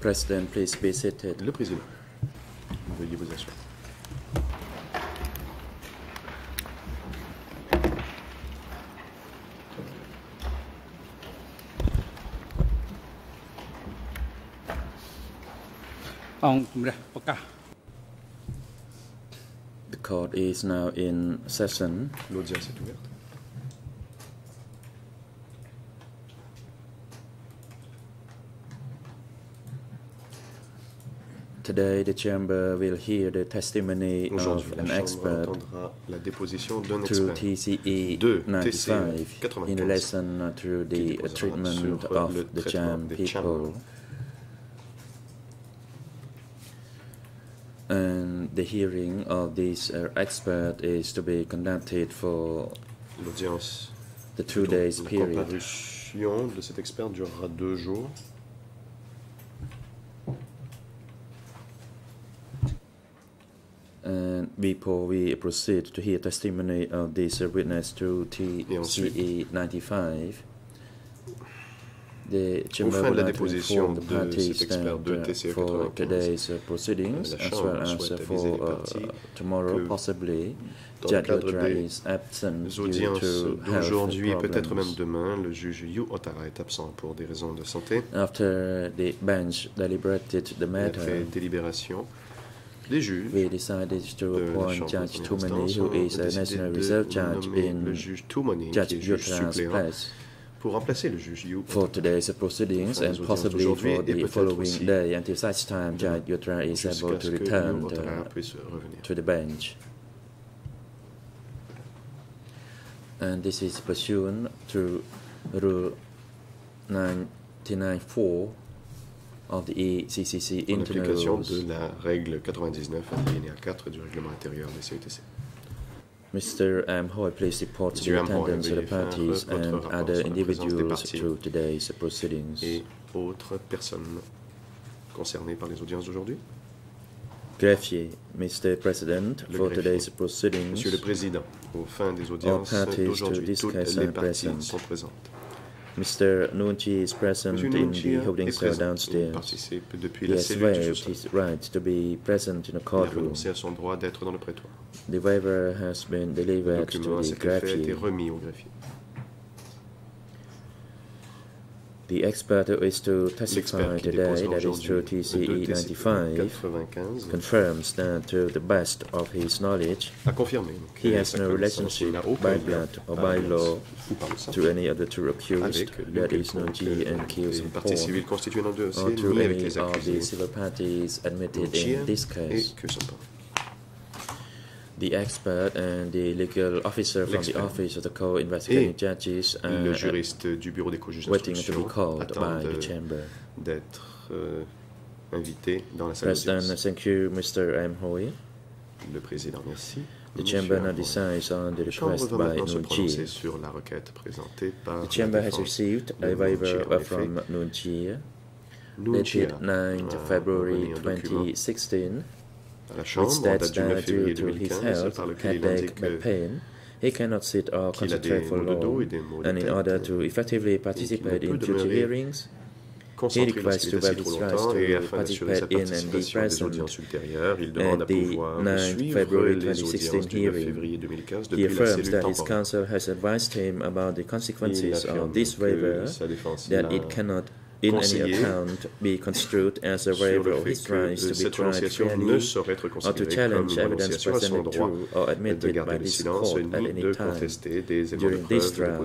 President, please be seated. Le président. Veuillez vous asseoir. The court is now in session. L'audience est ouverte. Today, the chamber will hear the testimony Aujourd'hui, of la an Chambre expert entendra la déposition d'un expert TCE de 95 TCE 95, in relation to the treatment of le the Cham people. And the hearing of this uh, expert is to be conducted for L'audience, the two days la period. comparution de cet expert durera deux jours. Before we proceed to hear testimony of this uh, witness through TCE 95, the chamber fin de would la like to déposition inform the de parties cet expert that de uh, TCE for 95, today's uh, proceedings, la as Chambre well as uh, souhaite aviser for les uh, parties tomorrow, que possibly, dans le Judge cadre Otra des is absent Les due audiences to health d'aujourd'hui, peut-être même problems. demain, le juge You Ottara est absent pour des raisons de santé. After the bench deliberated the Après matter, délibération, we decided to appoint Judge Tumani, who is a national reserve judge in le juge Toumani, qui Judge Yotra's place. pour remplacer le juge Yu for today's proceedings and possibly for the following day until such time Judge Yotra is able to return You Ottara puisse revenir. to the bench. And this is pursuant to Rule 99.4 of the ECCC En application de la règle 99 alinéa 4 du règlement intérieur des CETC. Mr. M. Hoy, please report Monsieur the attendance of the faire parties and other individuals through today's proceedings. Et autres personnes concernées par les audiences d'aujourd'hui Greffier, Mr. President, Le for greffier. today's proceedings. Monsieur le Président, aux fins des audiences parties to d'aujourd'hui, toutes les parties present. sont présentes. Mr. Nunchi is present Monsieur in the holding cell downstairs. participe depuis He la has cellule du waived sous-sol. his right to be present in a Il a courtroom. renoncé à son droit d'être dans le prétoire. The waiver has been Le delivered document to the cet effet a été greffier. remis au greffier. The expert who is to testify today, that is through TCE 95, 95 confirms that to the best of his knowledge, a confirmé que he has no relationship by blood or by law ou par le sang. to any of the two accused, that is that l'une is quelconque Nunchi and Kills des parties civiles constituées dans le dossier, or to any of the civil parties admitted in this case. Que sont pas. The expert and the legal officer from the L'expert office of the co-investigating et judges Le are juriste du bureau des co-juges waiting to be d'instruction called attend by the de- chamber. d'être euh, invité dans la salle President, d'audience. thank you, Mr. Em Hoy. Le président, merci. The Monsieur chamber now Armand. decides on the La Chambre request va by maintenant se prononcer Nuon Chea. sur la requête présentée par The chamber la has défense. received de a waiver Nuon Chea, en effet. from Nuon Chea, Nunchi dated 9th a February remis un document 2016, à la which Chambre en states date du 9 that due to his health, headache, back pain, he cannot sit or concentrate for maux de dos long, et des maux de and in order to effectively participate in future hearings, he requests to assis his rights to participate in and be participation à des present audiences ultérieures, il demande at the pouvoir 9th February 2016 audiences du 9 hearing. He affirms that his counsel has advised him about the consequences of this waiver, that it cannot in any account be construed as a waiver he tries to be tried fairly or to challenge evidence presented to or admitted by this court at any time during this trial.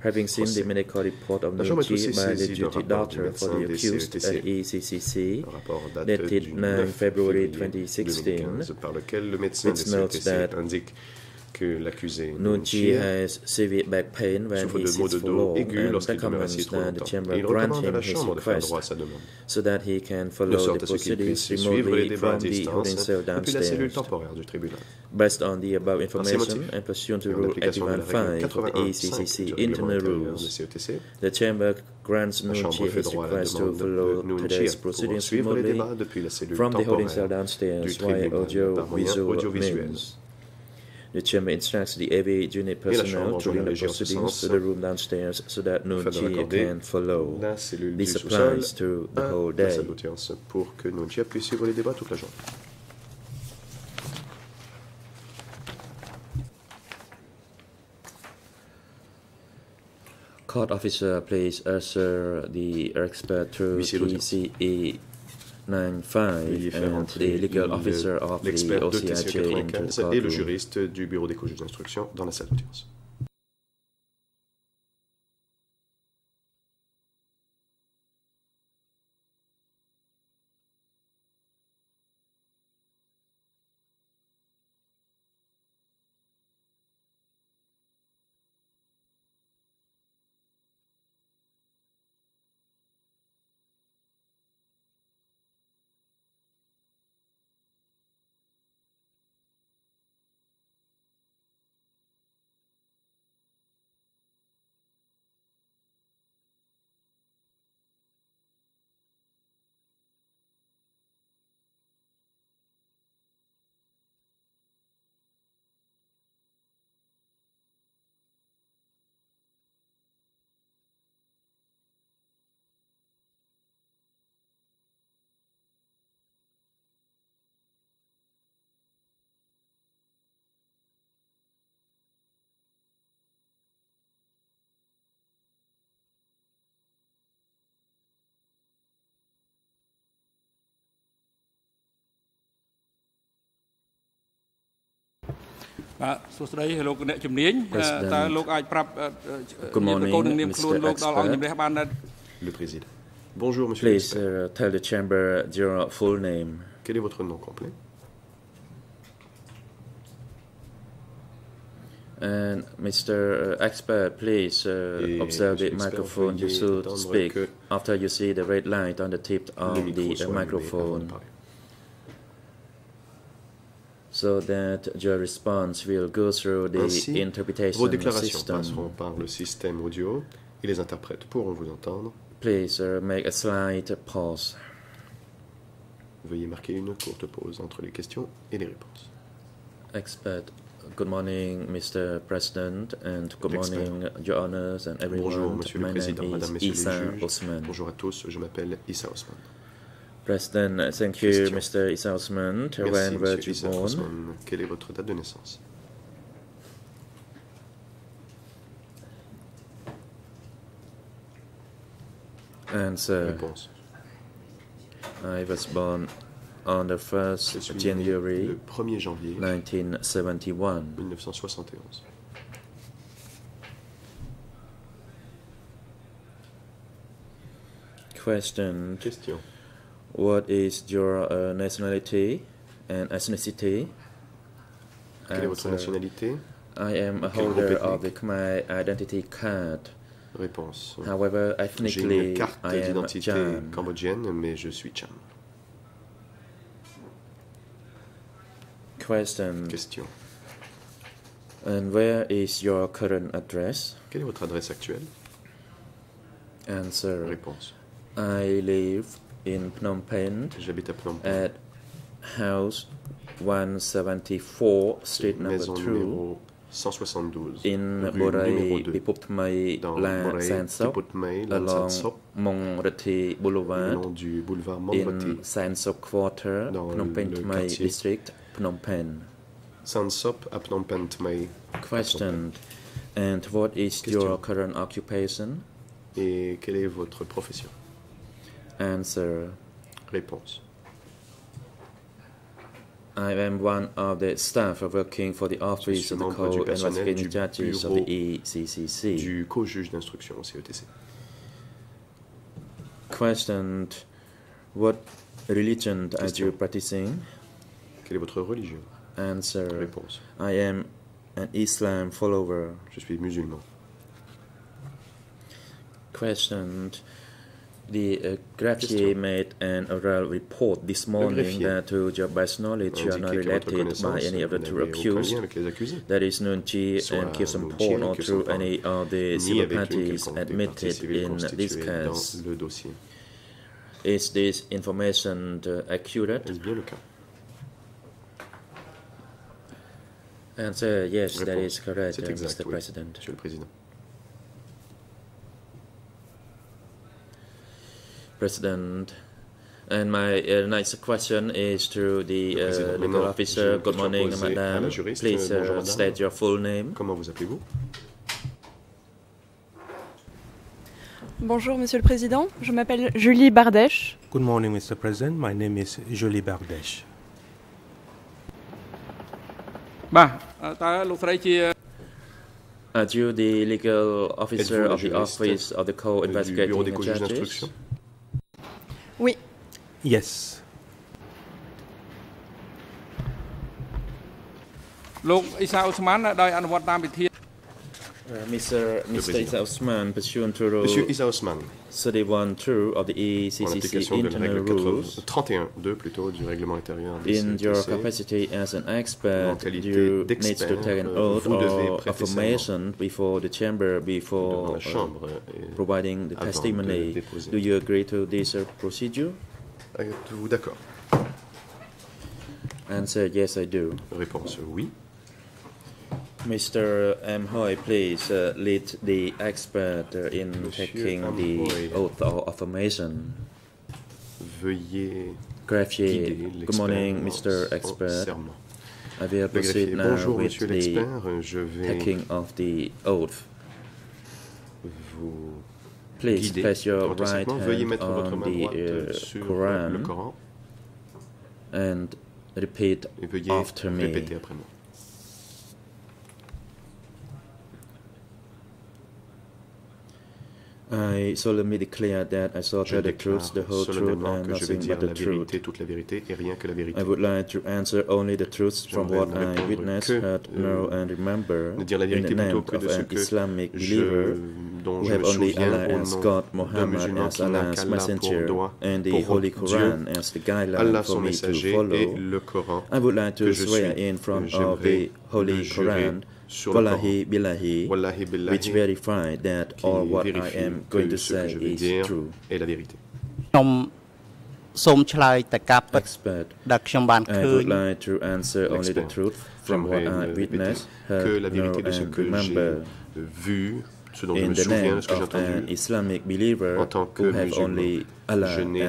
Having seen the medical report of Nucci by the duty doctor for the accused at ECCC, dated 9 February 2016, which notes that que l'accusé Nuon Chea Nunchi has severe back pain when souffre he de maux sits de for dos long aigus and lorsqu'il demeure recommends assis trop that the longtemps. chamber Et il grant recommande à him la his Chambre de faire request droit à sa demande, so that he can de follow the sorte à ce qu'il proceedings puisse suivre les remotely débats à from the holding distance cell depuis la cellule downstairs. temporaire du tribunal. Based on the above information motifs, and pursuant to Et en Rule application de la règle 81.5 of the 81.5 ECCC du règlement internal intérieur rules, de CETC, the chamber grants la Nuon Chea Chambre fait his droit à la request to demande follow de Nuon Chea today's à pouvoir proceedings suivre les remotely débats depuis la cellule from the holding cell temporaire downstairs du via tribunal audio par moyen visual audiovisuel. means. The chamber instructs the AV unit personnel chambre during enjoint the la régie en ce proceedings sens to the room downstairs so that no afin de Chia raccorder can follow. la cellule This du sous-sol applies to the à whole la day. salle d'audience pour que Nuon Chea puisse suivre les débats toute la journée. Court officer, please usher the expert through Huissier d'audience. TCE 95 Veuillez faire and entrer the legal le- officer of the l'expert de OCIJ TCE into the 95 et le courtroom. juriste du bureau des co-juges d'instruction dans la salle d'audience. បាទសួស្តីលោកអ្នកជំនាញ President. តើលោកអាចប្រាប់អឺ Good ញាតិ morning, កូននឹងនាមខ្លួន Mr. លោកដល់អង្គ Expert. ជំរះបានដែរ Le président. Bonjour, monsieur Please l'expert. uh, tell the chamber your full name. Quel est votre nom complet And Mr. Expert, please uh, Et observe monsieur the l'expert, microphone. You veuillez should attendre speak que after you see the red light on the tip Le of micro the soit uh, allumé avant de microphone parler. So that your response will go through the Ainsi, interpretation Vos déclarations system. passeront par le système audio et les interprètes pourront vous entendre. Please uh, make a slight pause. Veuillez marquer une courte pause entre les questions et les réponses. Expert, good morning, Mr. President, and good morning, Your Honors and everyone. Bonjour, monsieur le My président, name madame, messieurs les juges. Osman. Bonjour à tous, je m'appelle Issa Osman. President, uh, thank you, Question. Mr. Osman. Merci, When were monsieur you Issa born? Osman. Quelle est votre date de naissance? Answer. Réponse. I was born on the Je 1st suis né January le 1er janvier 1971. 1971. Question. Question. What is your uh, nationality and ethnicity? Quelle est votre nationalité I am a Quel holder of the? Khmer identity card. Réponse. However, J'ai ethnically, une carte I am d'identité cambodgienne, mais je suis Cham. Question. Question. And where is your current address? Quelle est votre adresse actuelle Answer. Réponse. I live in Phnom Penh J'habite à Phnom Penh. at house 174, street number maison 2, numéro 172. in Borai 2. Pipup Thmai Dans La Boré, Sansop, along Sansop, Mong Rathi Boulevard long du boulevard in. Sansop Quarter, Phnom Penh Thmai. District, Phnom Penh. Sansop à Phnom Penh Tmei. Question. And what is Question. your current occupation? Et quelle est votre profession Answer. Réponse. I am one of the staff working for the Office of the membre du Code and personnel Investigating Judges of the ECCC. Du co-juge d'instruction CETC. Question What religion are you practicing? Quelle est votre religion Answer Réponse. I am an Islam follower. Je suis musulman. Question The uh, greffier made an oral report this morning that to your best knowledge you are not Indiquez que votre related by any of the two accused. lien avec les accusés. That is Nuon Chea and Khieu Samphan or through any of the civil parties quelconque des parties admitted in this case. dans le dossier. Is this information uh, accurate? Est-ce bien le cas Answer yes, that is correct, uh, Mr. President. President. And my uh, next question is to the uh, legal officer. Good morning, madame. Please uh, bonjour, state your full name. Comment vous appelez-vous? Bonjour, Monsieur le Président. Je m'appelle Julie Bardèche. Good morning, Mr. President. My name is Julie Bardèche. Bah, Adieu, uh, the legal officer of the office of the co-investigating judges? D'instruction Oui, Yes. លោកអ៊ីសាអ៊ូស្មានដោយអនុវត្តតាមវិធាន Uh, Mr. Mr. président. Ysa Osman, pursuant to Monsieur Rule Ysa Osman, 31.2 of the en ECCC application de la internal règle rules, 31.2 plutôt du règlement intérieur des in your capacity as an expert, qualité you need to d'expert, take an euh, oath vous devez or prêter affirmation before the chamber devant before la uh, Chambre. et- providing the avant de testimony. déposer. Do you agree to this uh, procedure? Êtes-vous d'accord Answer yes, I do. Réponse oui. Mr. Em Hoy, please uh, lead the expert uh, in Monsieur taking M. the oath or affirmation. Veuillez Greffier, good morning, Mr. Expert. I will proceed now bonjour with monsieur the je vais taking of the oath. vous Please guider place your right hand on the uh, le Quran and repeat after me. I solemnly declare that I Je the truth, the whole truth, and que je vais nothing but the truth. vérité, vérité et rien que la vérité. I would like to answer only the truth from what I witnessed, heard, euh, know, and remember in the name of an Islamic believer dont who have only Allah as God, Muhammad as Allah's messenger, and the Holy Quran as the guideline Allah for me to follow. le Coran I would like to swear in front of the Holy Quran, sur le Wallahi Coran. Billahi, Wallahi which billahi, verify that qui all what I vérifie am going que to ce que say je vais is dire true. est la vérité. ខ្ញុំសូមឆ្លើយតែការពិត Expert. ដែលខ្ញុំបាន I ឃើ would ញ like to answer only the L'expert. truth from what J'aimerais I me witnessed, répéter que heard, la know, vérité de ce and que remember j'ai vu, Ce dont je in me souviens, ce que j'ai of an entendu. Islamic believer En tant que musulman, je n'ai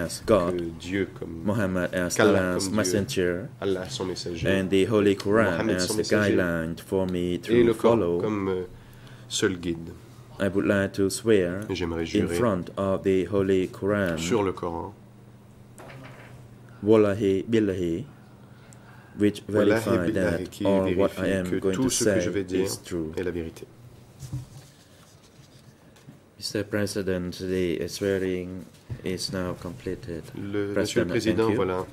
Dieu comme Muhammad as Allah's comme messenger, Allah son messager and the Holy Quran Mohammed as the guideline for me et to le follow. comme euh, seul guide. I would like to swear J'aimerais in jurer front of the Holy Quran, sur le Coran, Wallahi Billahi, which verify that all what I am que going tout to ce que say je vais dire is true. est la vérité. Mr. President, the swearing is now completed. Le, Monsieur le Président, voilà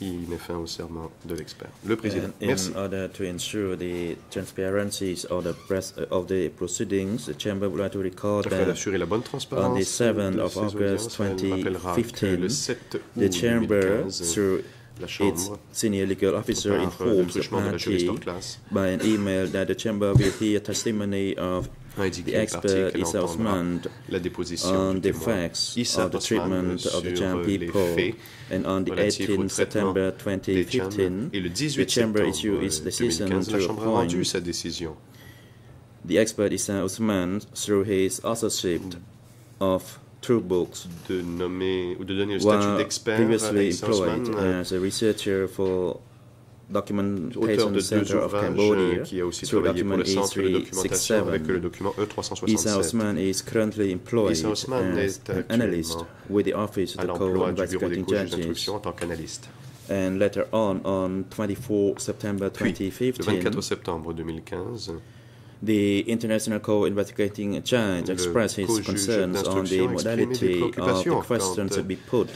qui met fin au serment de l'expert. Le Président, And in merci. order to ensure the transparency of the press uh, of the proceedings, the chamber would like to record Afin that d'assurer la bonne transparence on the 7th of August audiences, elle rappellera que 2015, 7 the chamber, 2015, through la its senior legal officer, informs the truchement de la juriste party by an email that the chamber will hear testimony of the indiqué au parti expert Ysa Osman on the facts of the treatment of the Cham people, and on the relatifs 18th September 2015, the chamber issued its decision 2015, la to appoint the expert Ysa Osman through his authorship of two Books, de nommer ou de donner le statut d'expert previously employed euh, as a researcher for Documentation de Center of ouvrages, Cambodia euh, qui a aussi travaillé pour document le centre de documentation avec le E367. document Issa E367 Osman is currently employed Issa Osman as est an analyst actuellement with the Office of the Judges. en tant qu'analyste. And later on, on 24 September Puis, le 24 2015, septembre 2015, the International Co-Investigating Judge expressed his concerns on the modality of the questions to be put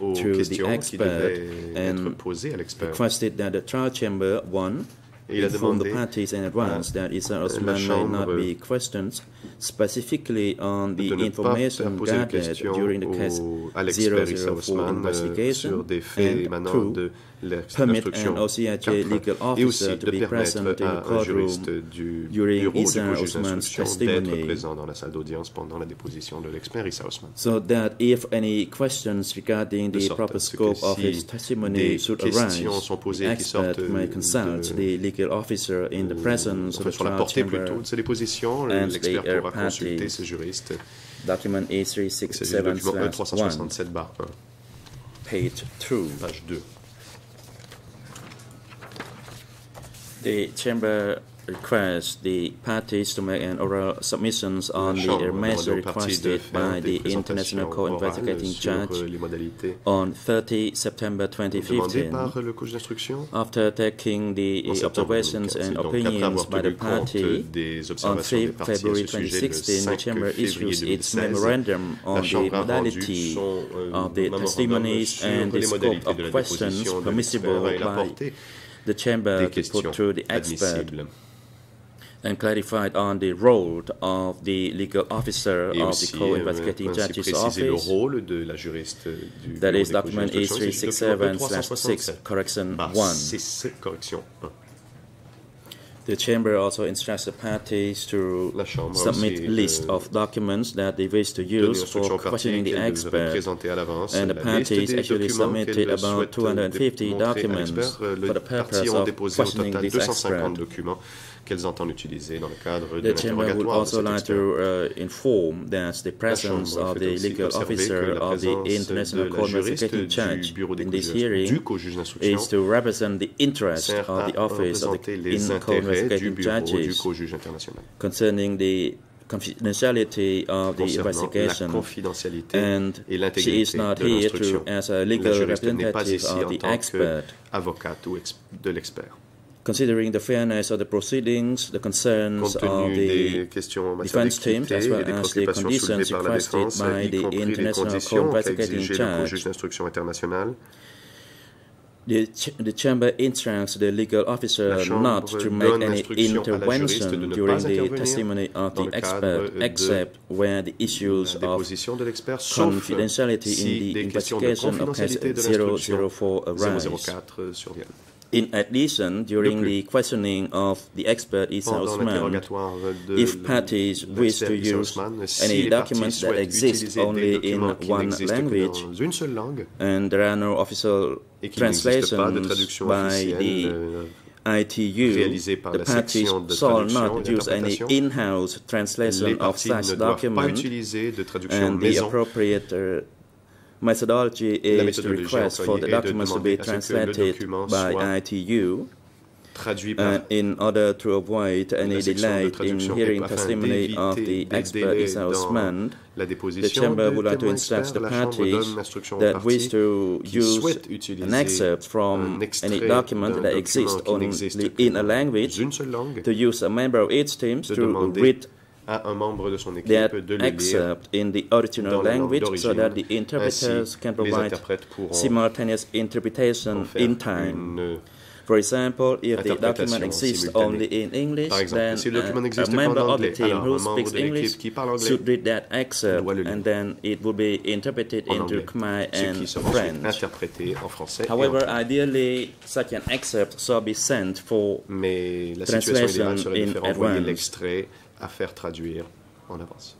aux to the qui expert and posées à l'expert. requested that the trial chamber, one, Et il a inform the parties in advance that Ysa Osman may not be questioned specifically on the de ne pas information gathered during the case au- à l'expert Ysa 004 Osman euh, investigation sur des faits and émanant two, de l'ex- permit l'instruction an OCIJ 4, legal et aussi officer to de be present permettre in à the un juriste courtroom du during bureau du Ysa co-juge Osman's d'instruction d'être testimony. présent dans la salle d'audience pendant la déposition de l'expert Ysa Osman. so that if any questions regarding De the sorte proper à ce que scope of si his testimony des should questions arise, sont the posées qui sortent expert may de- consult the legal officer in the presence Enfin, of the sur la trial portée chamber. plutôt de ces dépositions, and l'expert the, uh, pourra consulter parties. ces juristes. Document Il s'agit du document E E367-1, E367-1, page 2. page 2. The chamber requests the parties to make an oral submissions on the measure aux parties de requested by the International orales Judge euh, modalités on 30 September 2015. par le juge d'instruction. After taking the observations and opinions by the party, on 3 February ce sujet, le 2016, the Chamber issues its memorandum on the modality euh, of the testimonies and the scope of questions permissible l'expert et la by the chamber to put through the expert and clarified on the role of the legal officer Et of aussi, the euh, co-investigating ainsi judge's préciser le office. rôle de la juriste du That is document juges d'instruction. Il s'agit du document E367-6, correction Bah, 1. c'est ce- correction 1. The chamber also instructs the parties to submit aussi, list euh, of documents that they wish to use for questioning the expert. présenter à l'avance And the parties actually submitted about 250 documents. Euh, for the purpose of questioning total this 250 expert. Documents qu'elles entendent utiliser dans le cadre de The chamber would l'interrogatoire de also cet like expert. to uh, inform that the presence Chambre of fait the aussi legal observer que officer la of the présence International de la Court juriste Investigating du Judge bureau des in this juges- du hearing co-juge d'instruction is to represent the interest sert of à the office of représenter the les in intérêts du co-investigating bureau du judges co-juge international concerning the confidentiality of the concernant la investigation. confidentialité And et she is l'intégrité not de here l'instruction. to, as a La legal juriste n'est pas representative ici of en the tant expert. qu'avocate ou ex- de l'expert. Considering the fairness of the proceedings, the concerns of the des questions en matière defense teams, as well as the conditions requested by the International conditions Co-Investigating exigé Judge, co-juge d'instruction international, the, ch- the chamber instructs the legal officer not to make any l'instruction à la juriste de intervention during the testimony of the expert, except where the issues of déposition de l'expert, sauf confidentiality in the des questions de investigation of case confidentialité de l'instruction 004 arise. 004 euh, surviennent. In addition, during the questioning of the expert Ysa l'interrogatoire if parties wish to use any documents that exist only in one language, dans une seule langue and there are no official et qu'il n'existe pas de translations by the euh, ITU, the parties shall not use any in-house translation of such documents, utiliser de traduction and the appropriate uh, methodology is to méthodologie request for the employée est de documents to be à ce que le translated by ITU. And uh, in order to avoid any la section de delay in hearing testimony of the expert délais Ysa dans Osman, la the chamber would like to instruct the la Chambre donne parties that wish to use an excerpt from any document that exists only in a language une seule langue, to use a member of its team to read à un membre de son équipe de le lire excerpt in the original dans la langue language so that the interpreters can provide simultaneous interpretation in time. For example, if the document exists only in English, exemple, then si le document uh, a member of the team who speaks English qui parle anglais should read that excerpt, doit le lire. and then it will be interpreted into Khmer and qui sera ensuite French. interprété en français. et en However, ideally, such an excerpt shall be sent for Mais translation idéale serait de in advance. À faire traduire en avance.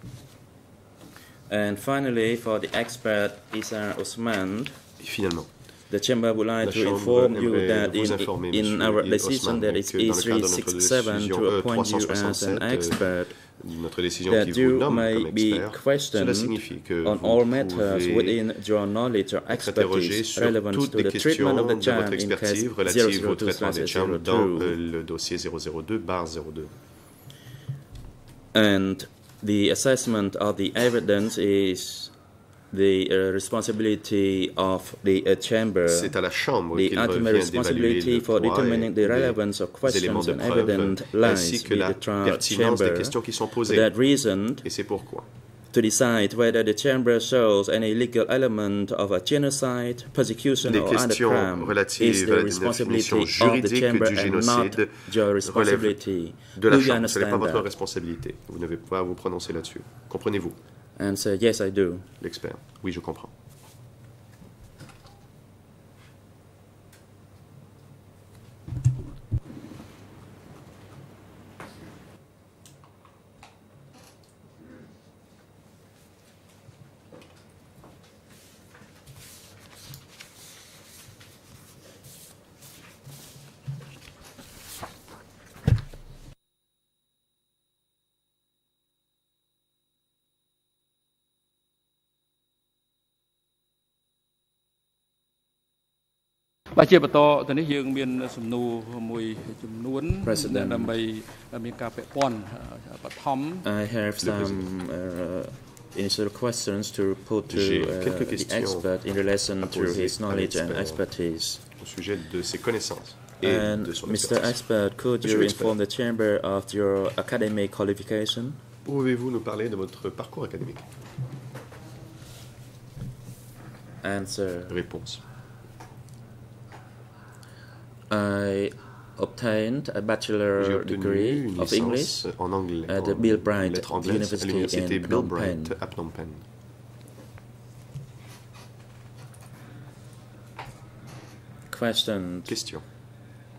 And finally, for the expert Issa Osman, Et finalement, the chamber would like La to Chambre inform you that vous in, informer, in our decision that notre E367 décision to appoint you as E367, an expert, notre décision that qui vous you nomme may comme be expert, cela questioned on vous all matters pouvez within your knowledge or être interrogé expertise sur relevant toutes to les the questions treatment of the votre child in case expertise relative au 002 traitement des chambres dans 02. euh, le dossier 002 02. And the assessment of the evidence is the uh, responsibility of the uh, chamber. À la Chambre The ultimate responsibility for determining the relevance of questions and evidence lies with the trial chamber. questions qui sont For that reason, Et c'est pourquoi to decide whether the chamber shows any legal element of a genocide, persecution, Les or other crime is the responsibility of the chamber du and not your responsibility. de la Do you Chambre. Ce n'est pas understand votre that? responsabilité. Vous n'avez pas à vous prononcer là-dessus. Comprenez-vous, Answer, yes, I do. l'expert Oui, je comprends. បាទជាបន្តទៅនេះយើងមានសំណួរមួយចំនួន President ដើម្បីមានការពាក់ព័ន្ធបឋម I have some uh, initial questions to put to J'ai uh, quelques the questions expert in relation à to poser his à knowledge and l'expert. expertise. au sujet de ses connaissances et And de son Mr. expertise. Expert, could Monsieur you l'expert. inform the chamber of your academic qualification? Pouvez-vous nous parler de votre parcours académique Answer. Réponse. I obtained a J'ai bachelor obtenu degree une of English en anglais at the Bill Bright University l'université in Bill Phnom Penh. à Phnom Penh. Question. Question.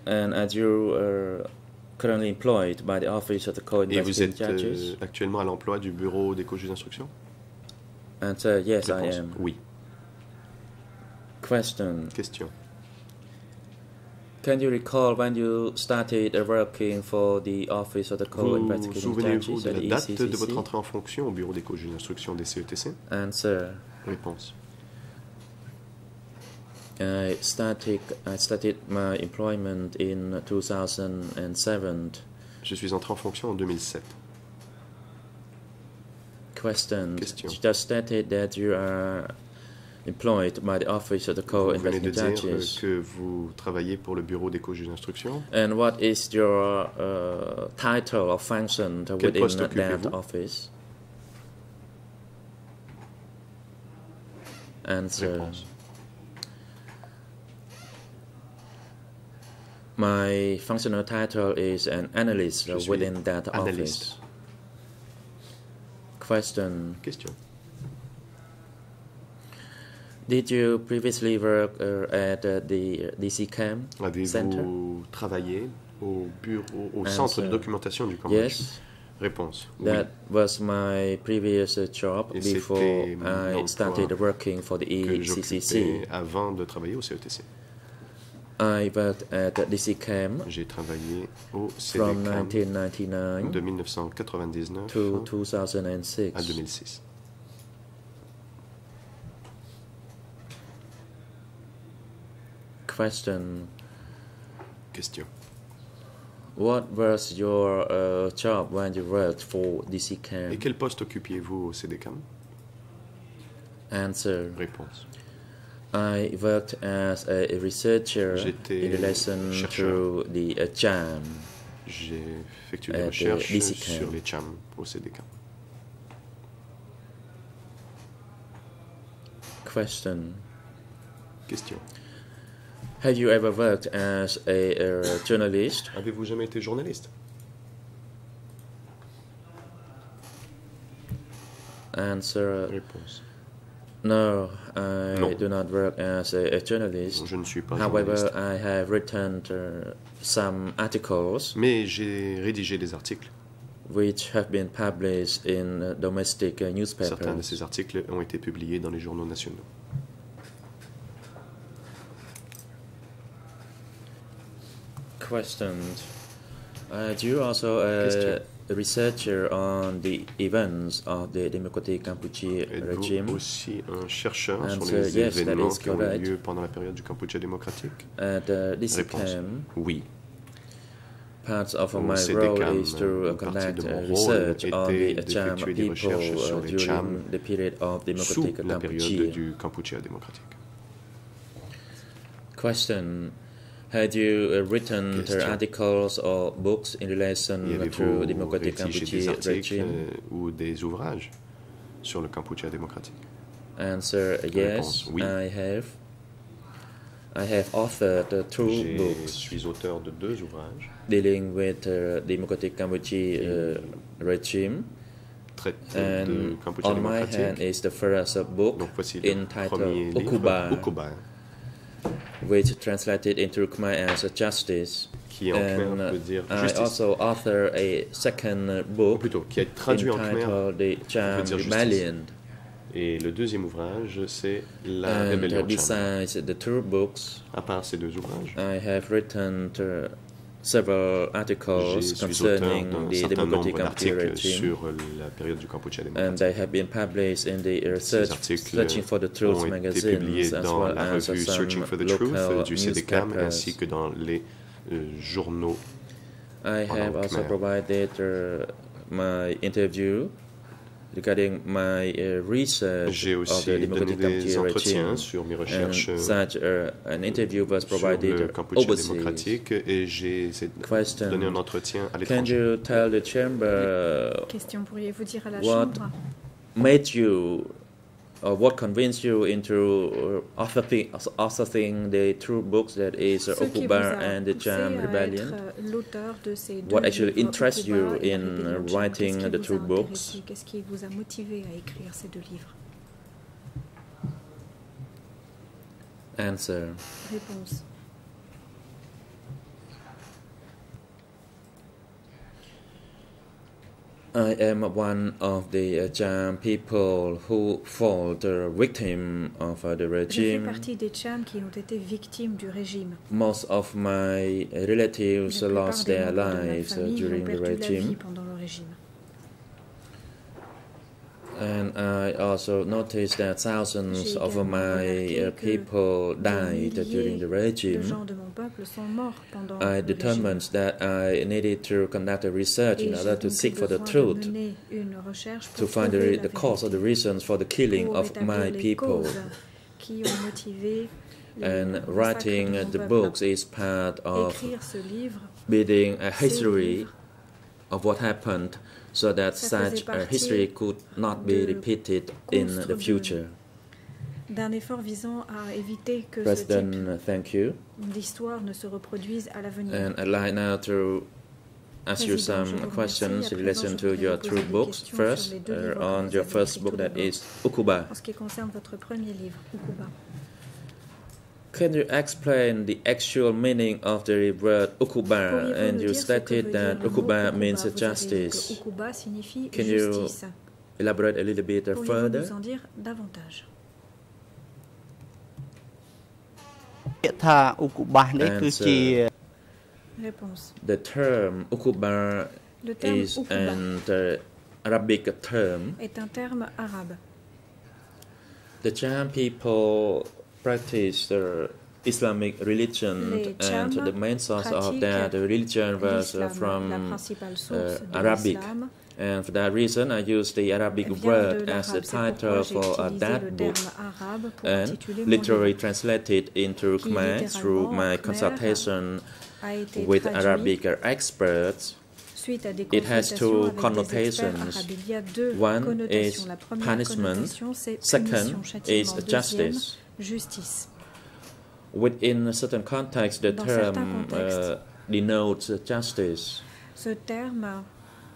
And as you are currently employed by the Office of the Et vous êtes Judges? euh, actuellement à l'emploi du bureau des co-juges d'instruction Answer. Yes, I am. Oui. Question. Question. Can you recall when you started working for the Office of the Vous souvenez-vous Judges de la E date de votre ECCC? entrée en fonction au bureau des co-juges d'instruction des E CETC Answer. Réponse. I started, I started my employment in 2007. Je suis entré en fonction en 2007. Question. Question. You just stated that you are employed by the Office of the Vous venez de Co-Investigating Judges. que vous travaillez pour le bureau des co-juges d'instruction. And what is your uh, title or function Quel within poste that office? Answer. Réponse. My functional title is an analyst within that analyste. office. Question. Question. Did you previously work uh, at uh, the DC Cam Center? Avez-vous travaillé au bureau, au centre de documentation du Cambodge? Yes, Réponse. Oui. that was my previous uh, job Et before I started working for the ECCC. j'occupais avant de travailler au CETC. I worked at DC Cam J'ai travaillé au from CDCAM 1999 de 1999 to 2006. à 2006. Question. Question. What was your uh, job when you worked for DC Cam? Et quel poste occupiez-vous au CDCAM Answer. Réponse. I worked as a researcher in relation chercheur. to the uh, JAM. J'ai effectué des recherches DCCAM. sur les CHAM au CDCAM. Question. Question. Have you ever worked as a, uh journalist? Avez-vous jamais été journaliste? Answer. Réponse. No, I Non. do not work as a, a journalist. Je ne suis pas However, journaliste. I have written uh, some articles Mais j'ai rédigé des articles. which have been published in domestic uh, Certains de newspapers. ces articles ont été publiés dans les journaux nationaux. Questions. Uh, do you also uh, researcher on the events of the Democratic Campuchia Êtes-vous regime? aussi un chercheur sur les yes, that événements is qui ont eu lieu pendant la période du démocratique? At uh, this Réponse. camp? Oui. Part of Au my CDCAM, role is to une partie conduct de mon rôle research on the Cham people recherches sur uh, les during the period of sous Democratic la période du Kampuchea démocratique. Question. Had you uh, written the articles or books in relation to avez-vous Democratic rédigé des Kampuchea articles regime? euh, ou des ouvrages sur le Kampuchea démocratique Answer yes, Réponse, oui. I have. I have authored uh, two books suis auteur de deux ouvrages dealing with uh, Democratic Kampuchea uh, regime. And on my hand is the first book Donc entitled Okuba. Okuba, which translated into Khmer as Justice. qui en clair And uh, veut dire I justice. also author a second uh, Ou book plutôt, qui est traduit en khmer. The Cham dire justice. Rebellion. Et le deuxième ouvrage, c'est La uh, rébellion Cham. besides the two books, À part ces deux ouvrages, I have written uh, several articles concerning the democratic regime, sur la période du Kampuchea and they have been published in the Ces search, articles Searching for the Truth publiés as well as some for the Truth local du CDCAM ainsi que dans les euh, journaux. I have also Khmer. provided uh, my interview regarding my uh, research J'ai of the aussi donné democratic des entretiens sur mes And recherches such uh, an interview was sur le provided overseas. démocratique et j'ai Question. donné un entretien à Can l'étranger. you tell the chamber Question, pourriez-vous dire à la What Chambre? made you or what convinced you into uh, authoring, authoring the two books that is uh, ce qui vous Okuba and the poussé Cham Rebellion? être euh, l'auteur de ces deux What actually livres, interests you Okuba et la in, uh, writing the two books? Answer. Qu'est-ce qui vous a motivé à écrire ces deux livres Answer. Réponse. I am one of the uh, Cham people who fall the victim of uh, the Je fais regime. partie des Cham qui ont été victimes du régime. Most of my relatives lost their membres de ma lives uh, during the perdu la vie pendant le régime. And I also noticed that thousands of my uh, people died during the regime. gens de mon peuple sont morts pendant I determined that I needed to conduct a research in order to seek for the truth, mener une recherche pour to find the, the cause or the reasons for the killing of my people. causes qui ont motivé le And writing the books is part of building a history of what happened so that such a history could not be repeated in the future. d'un effort visant à éviter que ce President, type thank you. d'histoire ne se reproduise à l'avenir. And I'd like now to ask you some questions in relation to your vous poser true des books. First, sur les deux uh, on your first book that is Ukuba. En ce qui concerne votre premier livre, Ukuba, can you explain the actual meaning of the word Ukuba? And you stated that Ukuba means justice. Can you elaborate a little bit further? Answer. Uh, the term Ukuba is an uh, Arabic term. The Cham people practice the Islamic religion, and the main source of that religion was uh, from uh, Arabic. And for that reason, I use the Arabic word as the l'arabe. C'est pourquoi title for uh, that book terme arabe pour and literally translated into Khmer through my consultation with Arabic experts. suite à des It has two avec des experts connotations. arabes. Il y a deux One is punishment, Second is justice. Justice. Within a certain context, the Dans term contextes. uh, denotes justice. Ce terme,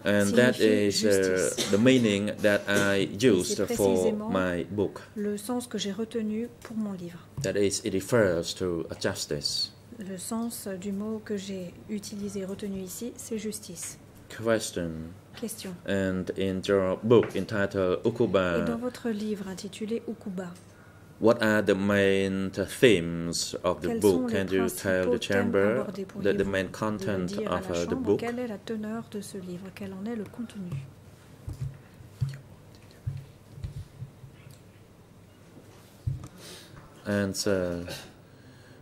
And that is uh, justice. the meaning that I used for my book. le sens que j'ai retenu pour mon livre. That is, it refers to a justice. Le sens du mot que j'ai utilisé, retenu ici, c'est justice. Question. Question. And in your book entitled Et dans Ukuba, votre livre intitulé Ukuba, what are the main themes of the quels book? Can you tell the chamber the, the main content of uh, the book? quelle est la teneur de ce livre, quel en est le contenu And uh,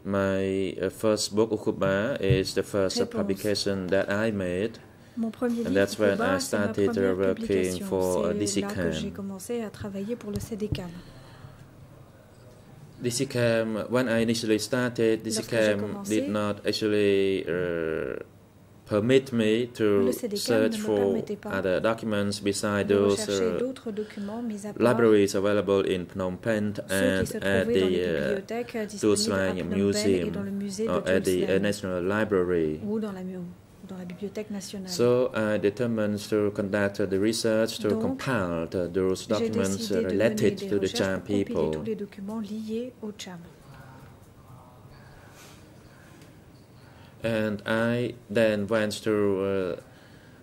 my uh, first book, Ukuba, is the first Réponse. publication that I made. Mon premier And that's when I started, working for, uh, C'est là que DCCAM. j'ai commencé à travailler pour le CDCAM. DCCAM, when I initially started, j'ai DCCAM did not actually uh, permit me to search for other documents besides those uh, d'autres documents mis à part. libraries available in Phnom Penh and at trouvaient dans les the uh, bibliothèques Tuol Sleng Phnom Penh et Museum dans le musée de or at the uh, National Library. Dans la, mu- dans la bibliothèque nationale. So I determined to conduct uh, the research to Donc, compile uh, those documents décidé uh, de mener related to the Cham people. tous les documents liés Cham. And I then went to uh,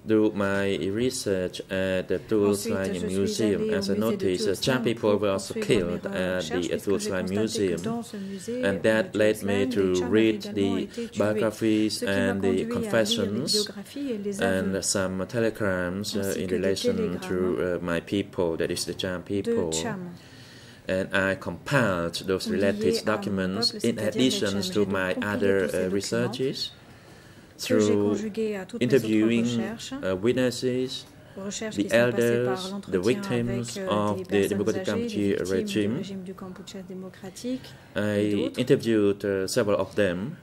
do my research at the Tuol Sleng Ensuite, je suis Museum, as I noticed, Cham Tulsan people were also killed at the puisque Tuol Sleng j'ai constaté que Museum. dans ce musée, And that led me to read the également été tués. biographies Ce qui m'a and the conduit à lire les confessions biographies et les aveux and some telegrams uh, in relation to uh, my people, that is the Cham people. And I compiled those related documents in addition to my other uh, researches through conjugués à toutes mes autres interviewing uh, witnesses, the qui sont passées par elders, the victims euh, of the Democratic âgées, Kampuchea regime. du régime du Kampuchea démocratique. I interviewed uh, several of them,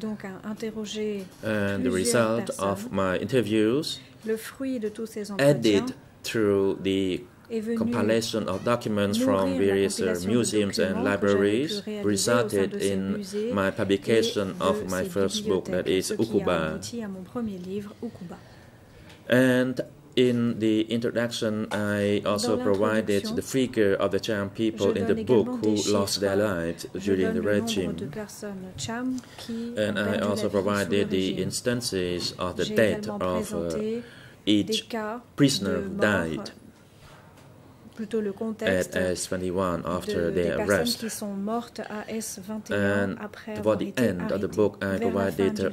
donc interrogé and the result of my interviews, le fruit de tous ces added through the compilation of documents from various uh, museums and que j'avais pu libraries réaliser au sein resulted in my publication of my first book, that is ce qui a Oukoubah. abouti à mon premier livre, Oukoubah. And in the introduction, I also provided the figure of the Cham people in the book who lost their lives during the regime. de personnes Cham qui And I also vie sous le provided the instances of the death of uh, each prisoner who died plutôt le contexte at S21 after de, their des personnes qui sont mortes à S21 après avoir été. Book,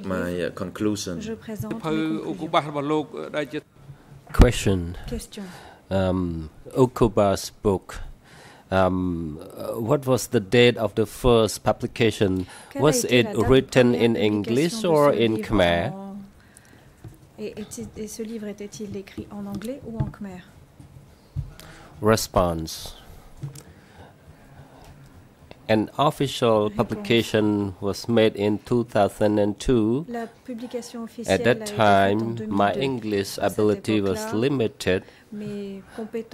my conclusion. Je présente Question. Question. Um, Oukoubah's book. Um, what was the date of the first publication? Quelle was it written in English or in Khmer? Et, et, et ce livre était-il écrit en anglais ou en khmer? Response. An official publication was made in 2002. La publication officielle At that a été faite en time, my English ability was limited.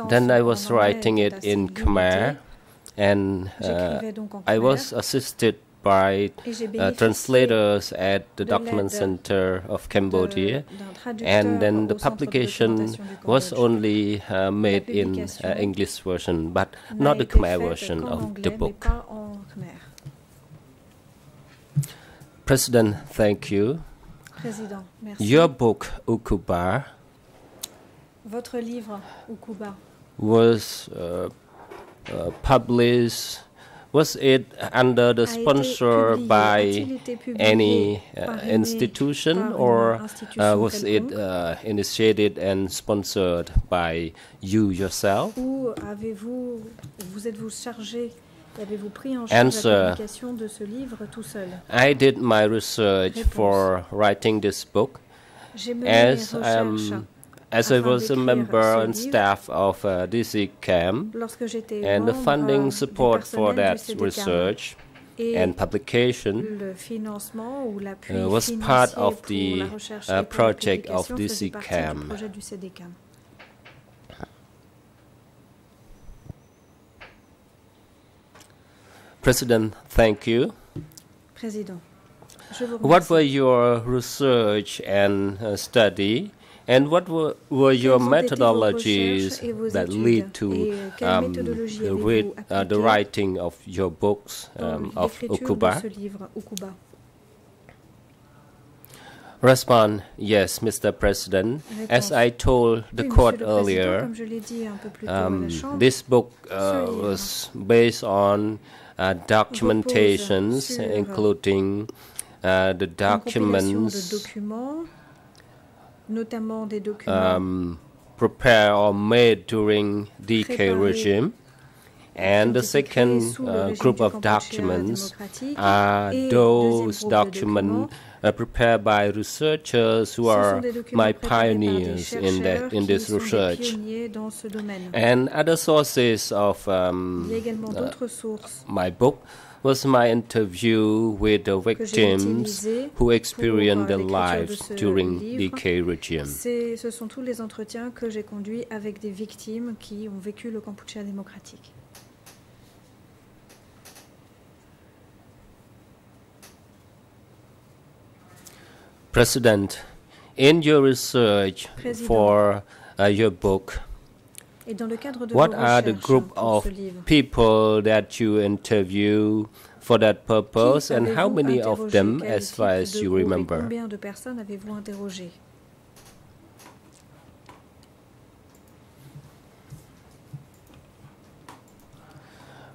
Then I was writing it in Khmer, and uh, J'écrivais donc en I was assisted by uh, translators at the Document Center of Cambodia, de- d'un traducteur and then the publication was only uh, made in uh, English version, but not the Khmer version of the book. pas en khmer. President, thank you. Your book Oukoubah Votre livre, Oukoubah, was uh, uh, published. Was it under the sponsor by été publié, any uh, institution or uh, was it uh, initiated and sponsored by you yourself? Ou avez-vous, vous êtes-vous chargé, avez-vous pris en charge Answer. la publication de ce livre tout seul? I did my research for writing this book. As mes recherches um, as I was a member and staff of uh, DC CAM, and the funding support for that research and publication le financement ou l'appui uh, was part of the uh, et pour la project of publication faisait partie du DCCAM. projet du CDCAM. President, thank you. Président, What were your research and uh, study, and what were, were your Quelles ont été vos methodologies recherches et vos that lead to um, the, read, uh, the writing of your books um, of l'écriture Oukoubah? de ce livre, Oukoubah Respond, yes, Mr. President. As I told the court Monsieur le Président, earlier, comme je l'ai dit un peu plus tôt à um, this book uh, was based on uh, documentations, including uh, the une compilation de documents documents, notamment des documents um, prepared or made during DK regime. And the qui ont été créés second uh, group of documents are those deuxième groupe de documents uh, prepared by researchers who are sont des documents my préparés par des pioneers in that in this research. pionniers dans ce domaine. And other sources of um, Il y a également uh, my book was my interview with the victims who experienced their lives ce during livre. DK regime. Ce sont tous les entretiens que j'ai conduits avec des victimes qui ont vécu le Kampuchea démocratique. President, in your research Président. for uh, your book, What are the group of people that you interview for that purpose and how many of them as far as you remember?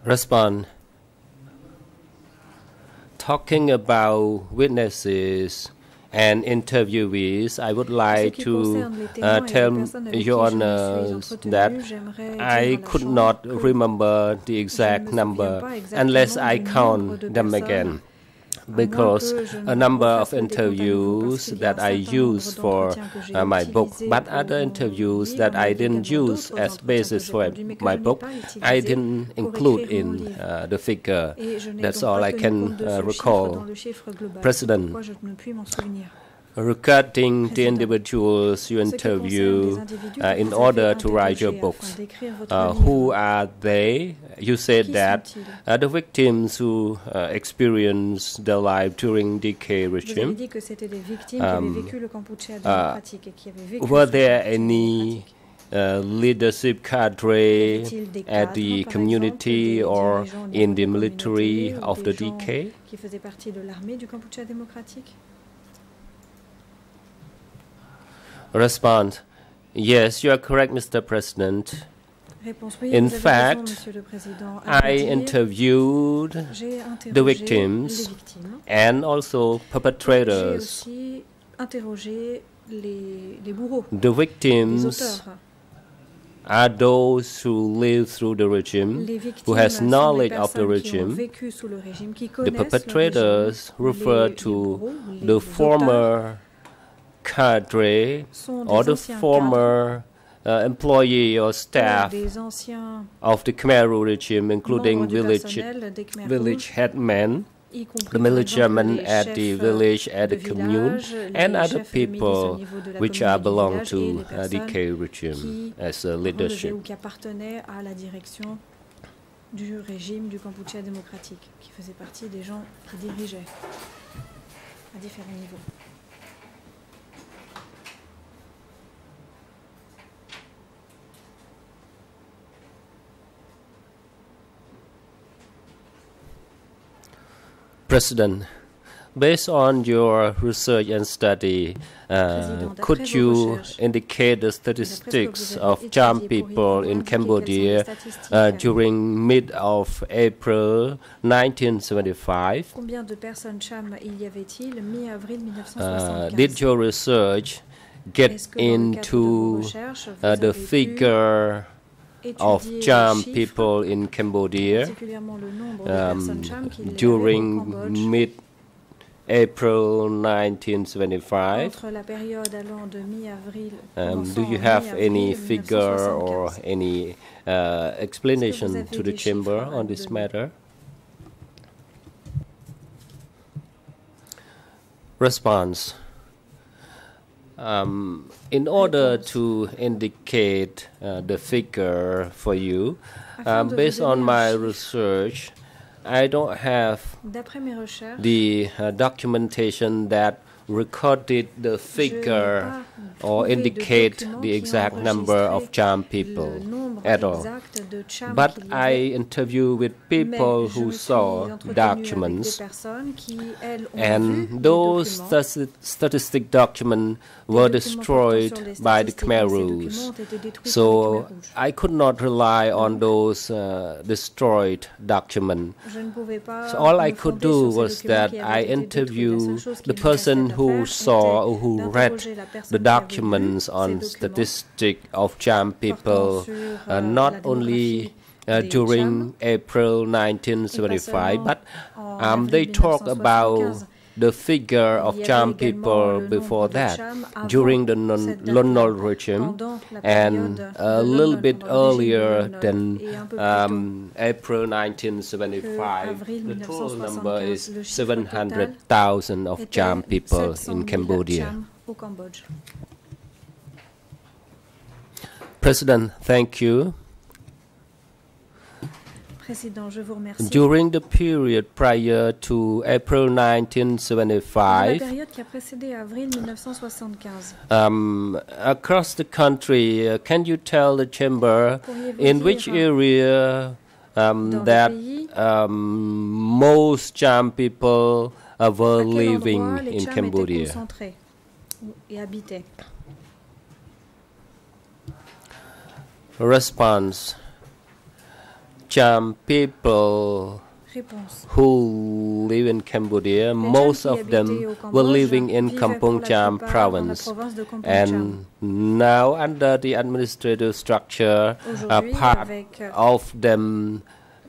Respond. Talking about witnesses and interviewees, I would like to uh, témoins et les tell Your qui je me suis Honor that I could not remember the je ne me exact number unless I count them again. Because que je ne a number of refasse le décompte à nouveau, interviews parce qu'il y a un that I used for d'entretiens que j'ai uh, my book, but other interviews that I didn't use as basis for conduits, mais que my book, I didn't include in uh, the figure. Et je n'ai That's all I can uh, recall. dans le chiffre global. President. C'est pourquoi je ne puis m'en souvenir. Regarding the individuals you Ce qui concerne interview uh, in order to write your books, afin d'écrire votre uh, who are they? You said that uh, the victims who uh, experienced their life during Vous avez regime. dit que c'était des victimes qui Um, avaient vécu le Kampuchea démocratique et qui avaient vécu Were there any uh, leadership cadre Y avait-il des at the community or dirigeants au niveau in the military of the DK? qui faisaient partie de l'armée du Kampuchea démocratique Respond. Yes, you are correct, Mr. President. In fact, raison, Monsieur le Président. À I interviewed the victims and also perpetrators. aussi interrogé les, les bourreaux, The victims are those who live through the regime, who has knowledge of the personnes qui ont regime. vécu sous le régime, qui The connaissent le régime. perpetrators refer to the former cadre or the former uh, employee or staff of the Khmer Rouge regime, including village village headmen, the militiamen at the village, at the commune, and other chefs de milice au people niveau de la which are commune et du belong to uh, personnes DK regime as a leadership. ou qui appartenaient à la direction du régime du Kampuchea démocratique, qui faisaient partie des gens qui dirigeaient à différents niveaux. President, based on your research and study, uh, could you indicate the D'après ce que statistics of Cham people in indiquer quelles sont les Cambodia uh, during mid of April 1975? Combien de personnes Cham il y avait-il? Mi-avril Uh, did your research get Est-ce que dans le cadre de vos into uh, the figure of étudier Cham people in Cambodia particulièrement le nombre de um, personnes Cham qu'il y avait au during mid April 1975? entre la période allant de mi-avril Um, do you have any figure or any uh, explanation to the chamber on this matter? Response. Um, in order to indicate uh, the figure for you, um, based on my research, I don't have D'après mes recherches, the uh, documentation that recorded the figure or indicate the exact number of Cham people at all. exact de Cham But I y I avait. interview with people who saw entretenu avec des documents personnes qui, elles, ont vu and those statistic documents were destroyed portant sur les by the Khmer Rouge. documents ont été détruits par les So I could not rely on those uh, destroyed documents. Je ne pouvais pas So all I could do was that I avaient été détruits. La interview the person who saw or who read d'interroger la personne the lu documents on statistic of Cham people, uh, not only uh, during April 1975, but um, they talk about the figure of Cham people before that, during the Lon Nol regime, and a little bit earlier than um, April 1975. The total number is le chiffre total 700,000 of Cham people in Cambodia. Au Cambodge. President, thank you. Président, je vous remercie. During the period prior to April 1975, période qui a précédé avril 1975, um, across the country, uh, can you tell the chamber in which area um, that um, most Cham people uh, were living in Cambodia? Et habitaient Response. Cham people Réponse. who live in Cambodia, most of them were living in Kampong Cham plupart dans la province. province de Kampong Cham. And now, under the administrative structure, a part euh, of them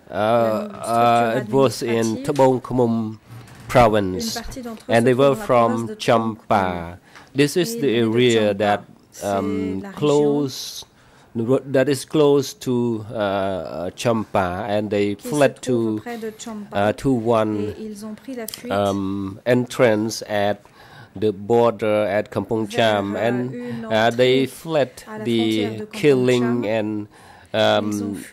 uh, uh, it was in Tbong Khmum province, partie d'entre eux and they were from de Cham Krom. Champa. This is the ils venaient de area that um, close that is close to uh, Champa, and they fled to près de Champa. uh, to one et ils ont pris la fuite. um, entrance at the border at Kampong Cham, uh, and uh, they fled à la frontière de the killing and um,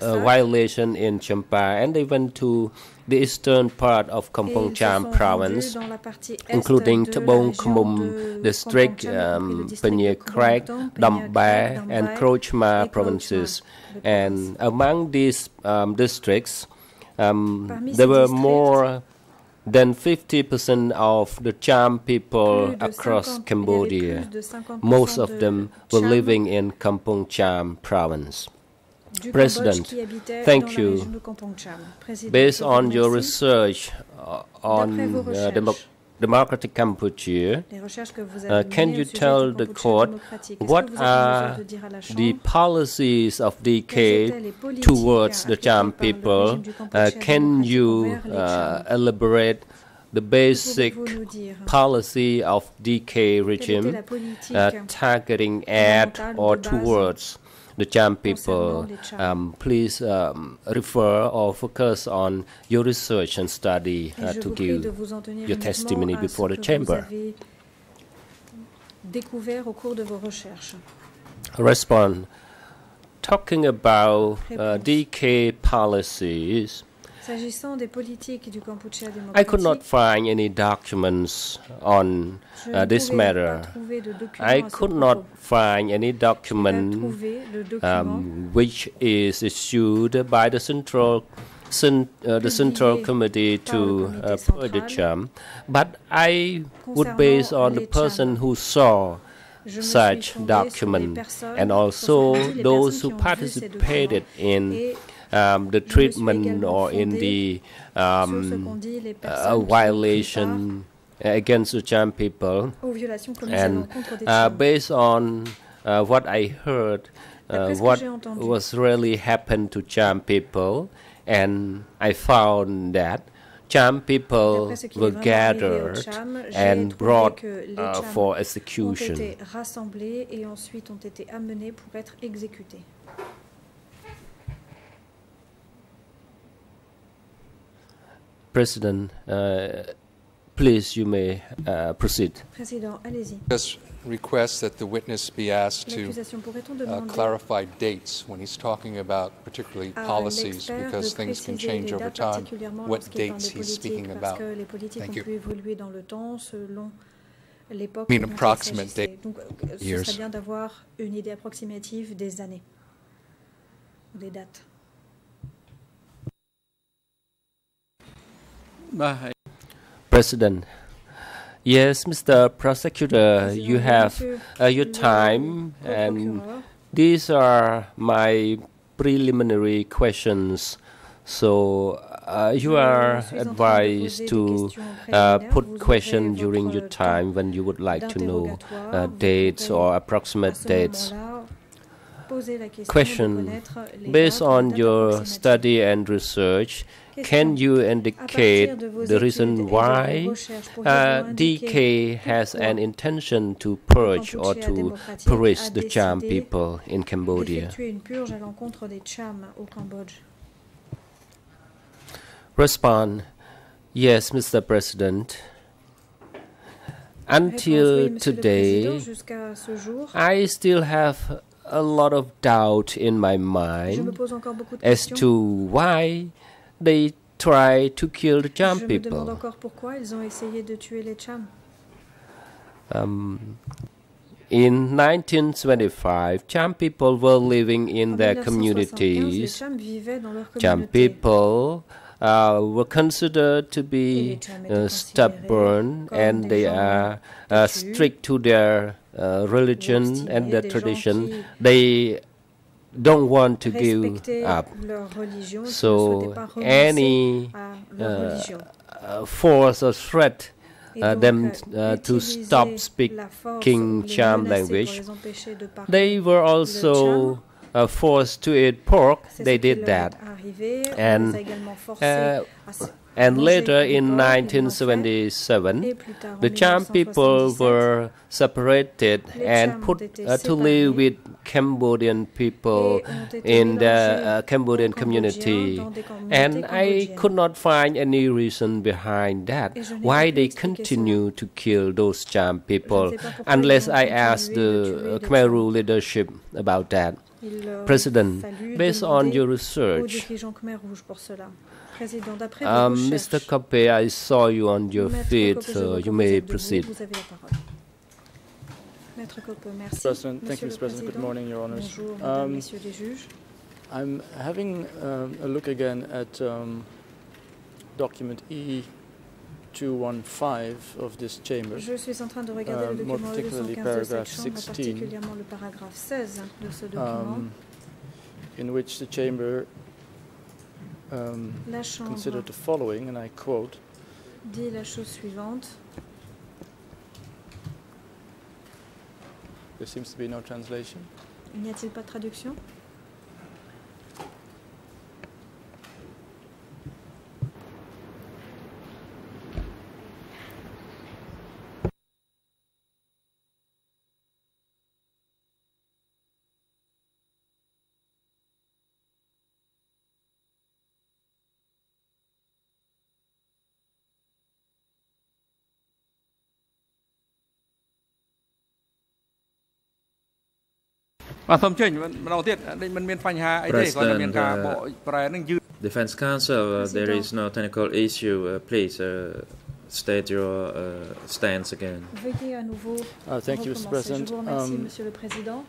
uh, violation in Champa, and they went to the eastern part of Kampong Cham province, rendus dans la partie est including Tbong Khmum district, Kampong Cham, y um, district de Ponhea Kraek, Kampong Thom, Dambae, and Krouch Chhmar provinces. And among these um, districts, um, there were more than 50% of the Cham people across 50 il y avait Cambodia. plus de 50% Most of them were living in Kampong Cham province. President, thank you. région de Kampong Cham. Président, Based on your research uh, on uh, Democratic Cambodia, recherches uh, can you tell the court what que vous êtes en mesure are de dire à la the policies of DK étaient les politiques towards the Cham people? Uh, can you uh, elaborate the basic Pouvez-vous nous dire? policy of DK regime uh, targeting at or towards the Cham people? Um, please um, refer or focus on your research and study uh, to vous prie de give vous en tenir your testimony before the chamber. Vous avez découvert au cours de vos recherches. respond. Talking about uh, DK policies, S'agissant des politiques du Kampuchea I could not find any documents on uh, this matter. pas trouver de documents I could not find any Je n'ai pas document trouvé de document um, which is issued by the central cen- uh, the central committee to uh, central. But I would base on the person who saw Je me suis such document and also those who ont vu ces participated in um, the Je me suis treatment or in the um, uh, personnes qui ont pris violation against the Cham people. part aux violations commises à And uh, based on uh, what I heard, uh, D'après ce que what was really happened to Cham people, and I found that Cham people D'après ce qui est were vraiment arrivé aux gathered Cham, and brought uh, for execution. été rassemblés et ensuite ont été amenés pour être exécutés. President, uh, please, you may uh, proceed. Président, allez-y. Just request that the witness be asked to uh, clarify dates when he's talking about particularly policies because things can change over time, what dates he's speaking about. que les politiques Thank you. pu évoluer dans le temps selon l'époque. I mean, approximate s'agissait. Donc, euh, ce years. serait bien d'avoir une idée approximative des années, ou des dates. President. Yes, Mr. Prosecutor, you have uh, your time, and these are my preliminary questions. So uh, you are advised to uh, put questions during your time when you would like to know uh, dates or approximate dates question. Based on your study and research, can you indicate partir de vos the reason why uh, DK has an intention to purge or to purge the Cham people in Cambodia? d'effectuer une purge à l'encontre des Cham au Cambodge Respond. Yes, Mr. President. Until Monsieur le Président, today, jusqu'à ce jour, I still have a lot of doubt in my mind pose encore beaucoup de as to why they try to kill the Cham je me demande people. encore pourquoi ils ont essayé de tuer les Cham. Um, in 1925, Cham people were living in their 1975, communities. Cham vivaient dans leur Cham communauté. people uh, were considered to be les Cham étaient uh, stubborn and they are uh, strict to their uh, religion and their tradition. They don't want to give up. religion, So souhaitaient pas renoncer any uh, uh, force or threat uh, them euh, uh, to stop speaking Cham language. pour les empêcher de parler They were also uh, forced to eat pork. They did that. And, les a également forcés à se- And later in porc, ils l'ont fait. 1977, Et plus tard, en the Cham people were separated and put uh, to live with Cambodian people été in the uh, Cambodian community. dans des communautés And I could not find any reason behind that. Et je n'ai Why they continue to kill those Cham people, sais pas pourquoi unless I continué ask the uh, Khmer Rouge leadership about that. President, based on your research, dirigeants Khmer Rouge pour cela. Président, d'après vos um, Mr. Koppe, I saw you on your Maître feet, Koppe, je so you may proceed. Vous avez la parole. Maître Koppe, merci. President, thank Monsieur you, Mr. President. Good morning, Your Honors. Um, Messieurs les juges. I'm having um, a look again at um, document E215 of this chamber. Je suis en train de regarder Uh, le more particularly 215 paragraph 16, particulièrement le paragraphe 16 de ce document. um, in which the chamber um, La considered the following, and I quote dit la chose suivante. There seems to be no translation. N'y a-t-il pas de traduction " បាទសូមជើញម្ដងទៀតមិនមានបញ្ហាអីទេគាត់មានការបកប្រែនឹងយឺត uh, Defense Counsel uh, there is no technical issue uh, please uh, state your uh, stance again. Uh, thank you, Mr. President. Um, Président.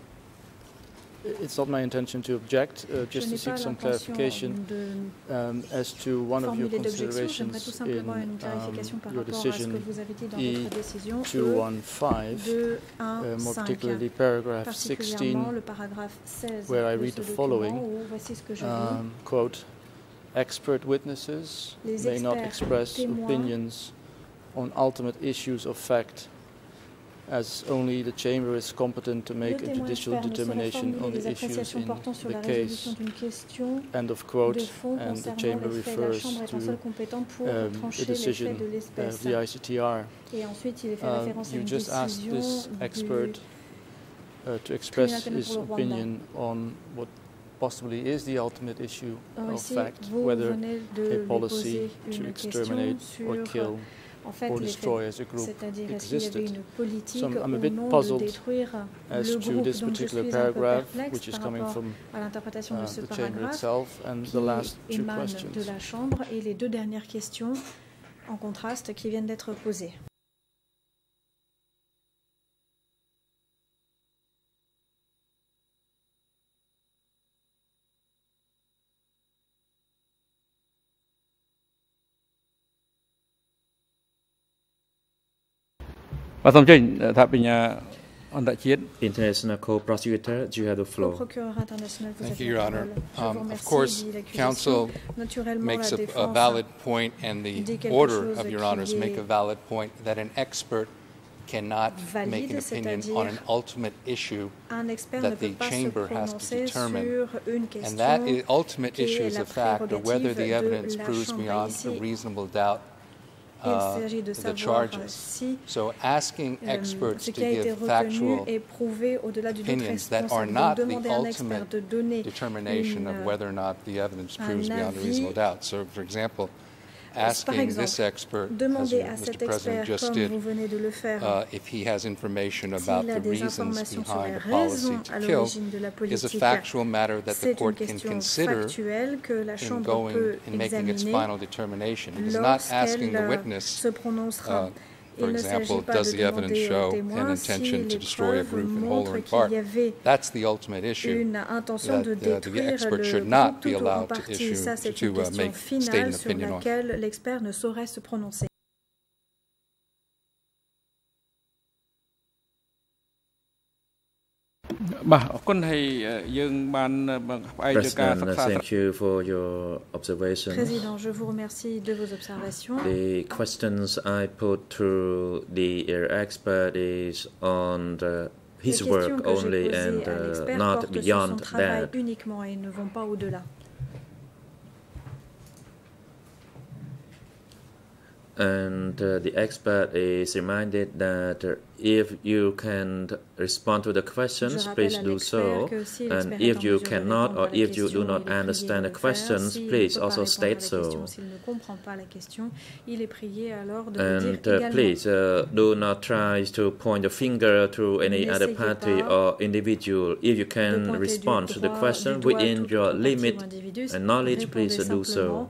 It's not my intention to object, uh, just to seek some clarification um, as to one of your considerations in simplement une clarification um, your rapport à ce que decision vous avez dit dans votre décision. E 215, 2, 1, uh, more particularly paragraph 16, particulièrement le paragraphe 16 where I read the following, où voici ce que je lis. um, quote, expert witnesses may not express opinions on ultimate issues of fact, as only the chamber is competent to make a judicial expert ne saurait determination on the issues in the case. résolution d'une question End of quote. And the chamber les faits. La refers to seule compétente pour um, a decision of the ICTR. Et ensuite, il est fait Um, you just asked this expert uh, to express his pour le Rwanda. opinion on what possibly is the ultimate issue of fact, whether a policy to exterminate or kill en fait, or les destroy faits, as a group c'est-à-dire est-ce qu'il y avait existed. une politique So I'm- I'm a ou bit non de puzzled détruire as le to groupe. this Donc je particular suis un peu paragraph, perplexe which is par coming rapport from à l'interprétation uh, de ce the chamber paragraphe itself. And qui the last two émane de questions. la Chambre et les deux dernières questions en contraste qui viennent d'être posées. " បាទសូមអញ្ជើញថាបញ្ញាអន្តរជាតិ International Co-Prosecutor, you have the Au floor. procureur international, vous Thank avez you, Your la Honor. parole. Je Um, vous of remercie, course, dit l'accusation. counsel Naturellement, makes la a, a défense valid point, and the dit quelque order chose of Your qui Honors make est a valid point that an expert cannot valide, make an opinion on c'est-à-dire an ultimate issue, un expert that ne peut the pas se chamber has to prononcer determine. sur une and question that i- ultimate qui est issue is la a fact, or whether the prérogative de evidence la proves Chambre. beyond Ici, a reasonable doubt il uh, s'agit de the savoir charges. si So asking euh, experts ce to qui a été give retenu factual est prouvé au-delà d'une autre opinions that are responsable. not Donc, the demander à un expert ultimate de donner determination une, of euh, whether or not the evidence un proves beyond a avis. Reasonable doubt. So, for example, Par asking this exemple, expert, à Mr. cet expert, just comme did, vous venez de le faire, uh, if he has information s'il about a the des reasons informations sur behind les a policy raisons to à kill, l'origine de la is a politique, factual matter that the c'est une court can question consider factuelle que la in Chambre going peut in making its examiner final determination. It is not asking lorsqu'elle the euh, witness se prononcera. For example, does the evidence show an intention to destroy a group in whole or in part? That's the ultimate issue. that uh, the expert should not be tout ou en allowed to issue to uh, make state an opinion on. បាទអរគុណហើយយើងបានផ្អែកលើការសិ President, ក្សា thank you for your observations. Président, je vous remercie de vos observations. The questions I put to the uh, expert is on the, Les his questions work que j'ai only posées and à uh, l'expert not portent sur son beyond travail that. uniquement et ne vont pas au-delà. And uh, the expert is reminded that uh, if you can respond to the questions, please do so. And if you cannot or if you do not il est prié understand the questions, please also state so. question, S'il ne comprend pas la question, il est prié alors de le dire And uh, please uh, do not try to point the finger to any other party or individual. If you can respond to the question within your limit and knowledge, please do so.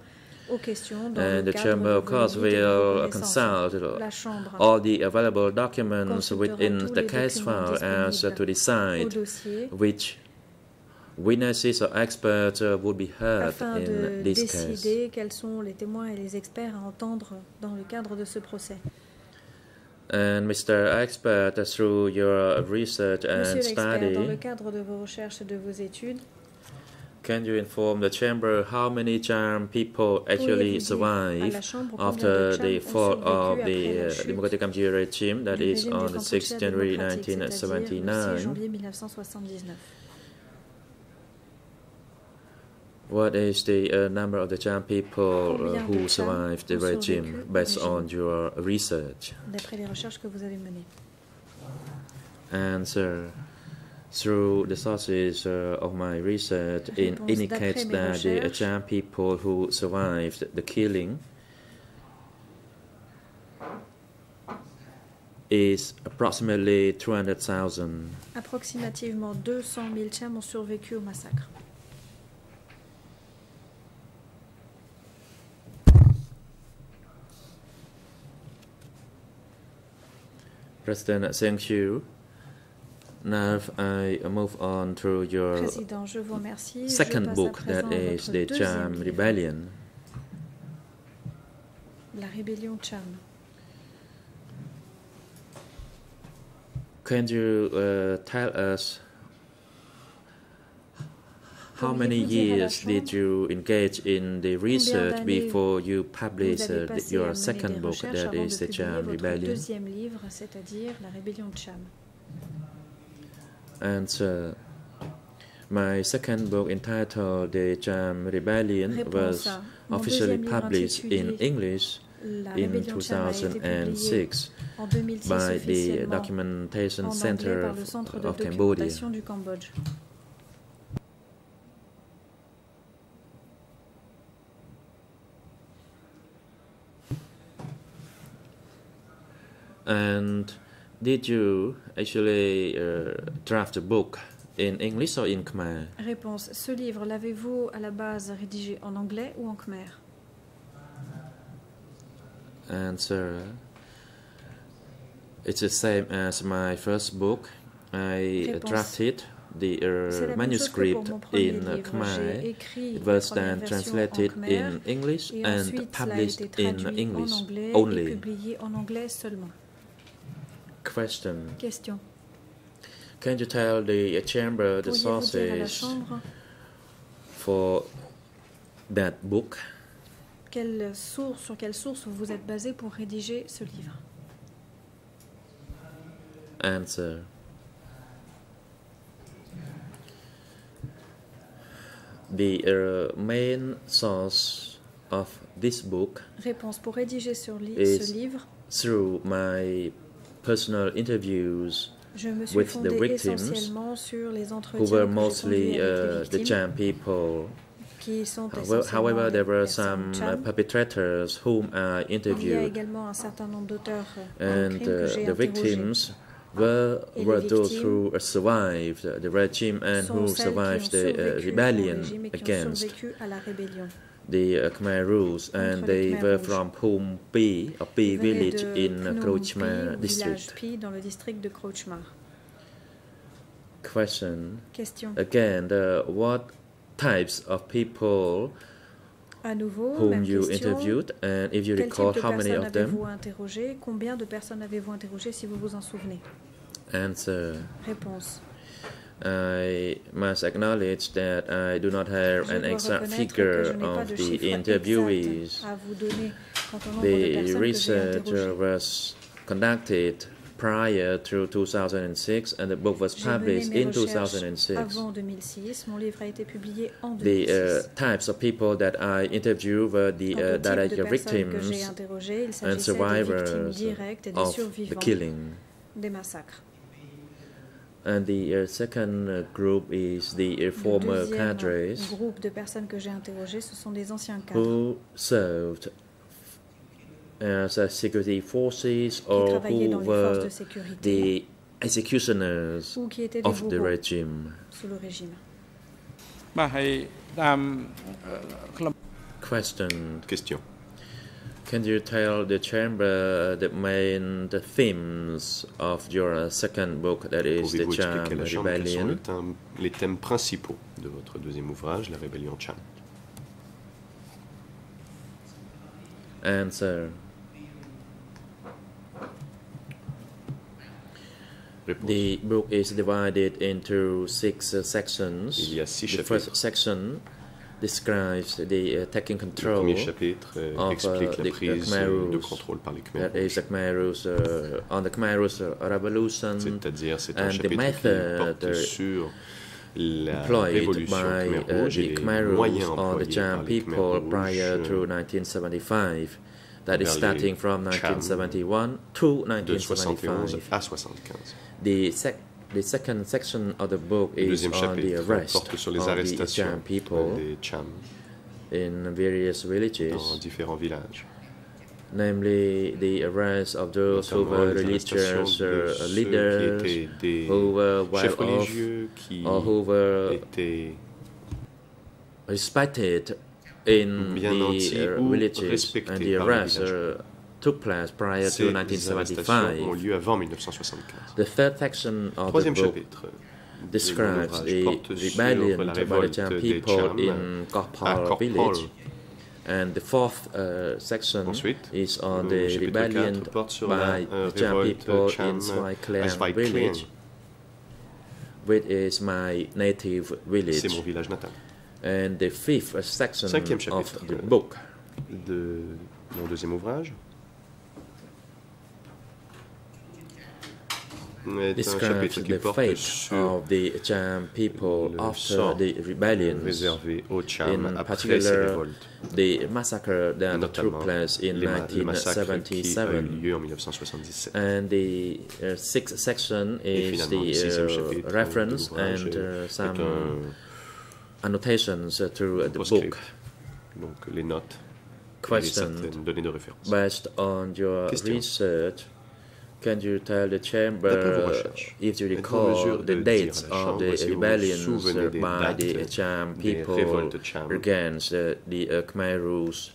Aux questions dans the Chamber, vos will consult La Chambre all the available documents within tous the les case documents file as uh, to decide dossier which witnesses or experts uh, would be heard afin de in this case. décider quels sont les témoins et les experts à entendre dans le cadre de ce procès. And Mr. Expert, through your research Monsieur and l'expert, dans le study, cadre de vos recherches et de vos études, can you inform the chamber how many Cham people actually pourriez-vous dire à survive la Chambre combien after the fall of the uh, Democratic Kampuchea regime that is on the Kampuchea 6th January démocratique, c'est-à-dire le 6 1979? What is the uh, number of the Cham people uh, who survived the regime based on your research? D'après les recherches que vous avez menées. Answer. Through the sources uh, of my research, it indicates that the. Cham people who survived the killing is approximately 200,000. Approximativement 200 000 Cham ont survécu au massacre. President, thank you. Now I move on to your je vous remercie. Je second book, that is the livre, Rebellion. La rébellion Cham. Can you uh, tell us how many Pourriez-vous dire à la years did you engage in the research before you published uh, your second book, that is the votre Rebellion? deuxième livre, c'est-à-dire La rébellion de Cham. Answer. Uh, my second book entitled The Cham Rebellion was officially published in English in rébellion de Cham a été publié 2006 by the Documentation Center of, of Cambodia. documentation du Cambodge. And did you actually uh, draft a book in English or in Khmer? Réponse. Ce livre, l'avez-vous à la base rédigé en anglais ou en khmer? Answer. It's the same as my first book. I Réponse. drafted the uh, manuscript in livre. Khmer. It was then translated khmer in English and published in English en anglais only. publié en anglais seulement. Question. Question. Can you tell the uh, chamber the sources for that book? quelle source, sur quelle source vous êtes basé pour rédiger ce livre? Answer. The uh, main source of this book Réponse. Pour rédiger sur li- ce livre, through my personal interviews je me suis with the victims essentiellement sur les who were mostly uh, the Cham people. However, however, there were some uh, perpetrators whom I Il y a interviewed, également un certain nombre d'auteurs euh, and uh, the victims were, were those who survived the regime and who celles qui ont survived the uh, rebellion régime et qui ont against the uh, Khmer rules, and they Khmer were from Phum Pi, venaient village de in uh, district. Pi, dans le district de Krochmar. Question. Question. Again, the, what types of people À nouveau, whom you question. interviewed, and if you Quel recall, type de how many personnes of them? avez-vous interrogé Combien de personnes avez-vous interrogé si vous vous en souvenez? Answer. Réponse. I must acknowledge that I do not have an exact figure que je n'ai pas of the interviewees. exact à vous donner quant au nombre de The personnes que j'ai research was conducted prior to 2006 and the book was published in 2006. avant 2006. Mon livre a été publié en The uh, types of people that I interviewed were the uh, au type de direct personnes que j'ai victims and s'agissait des victimes survivors directes et des of the killing. And the uh, second uh, group is the uh, former cadres. Le groupe de personnes que j'ai interrogées, ce sont des anciens cadres. Who served as a security forces or who were the executioners ou qui étaient of the regime. Sous le régime. Question. Question. Can you tell the chamber the main the themes of your second book that is the Pouvez-vous Cham la Chambre quels sont Rebellion? le thème- les thèmes principaux de votre deuxième ouvrage, La Rébellion Cham Answer. Réponse. The book is divided into six uh, sections. Il y a six the chapitres. first section describes the uh, taking Le control premier chapitre euh, of, explique uh, la the prise euh, Khmer de Rouge. contrôle par les That Khmer is the Khmer Rouge, uh, on the Khmer Rouge uh, revolution C'est-à-dire, c'est un and the chapitre qui method porte uh, sur la employed révolution by Khmer uh, Rouge et the les Khmer Rouge moyens or the employés par les Khmer people Rouges prior to euh, 1975. That is starting from Cham 1971 to de 71 1975. à 75. The, sec- the second section of the book is on the arrest porte sur les of the people des Cham in various dans villages, différents villages. namely the arrest of those who were religious uh, leaders, qui étaient des who were well off, or who were respected in the uh, villages, and the arrest uh, took place prior to Ces arrestations ont 1975. lieu avant 1975. The third section of the book describes the rebellion of by the révolte Cham people in à Koh Phal village. And the fourth uh, section Ensuite, is on the rebellion 4 porte sur la by euh, the Cham people in Svai à Klang Svay Khleang. village, which is my native village. village. And the fifth section Cinquième of the euh, book de mon deuxième ouvrage est un describes the fate of the Cham people after the rebellions. réservé aux Cham in particular the massacre that took place in les, ma- le massacre qui a eu 1977. lieu en 1977. And the uh, sixth section is finalement, le sixième the uh, reference and uh, some annotations uh, to the book donc les notes, Question certaines de référence. based on your research. Can you tell the chamber vos if you recall the dates of the si vous vous rebellions souvenez uh, des by the Cham people against uh, the uh, Khmer Rouge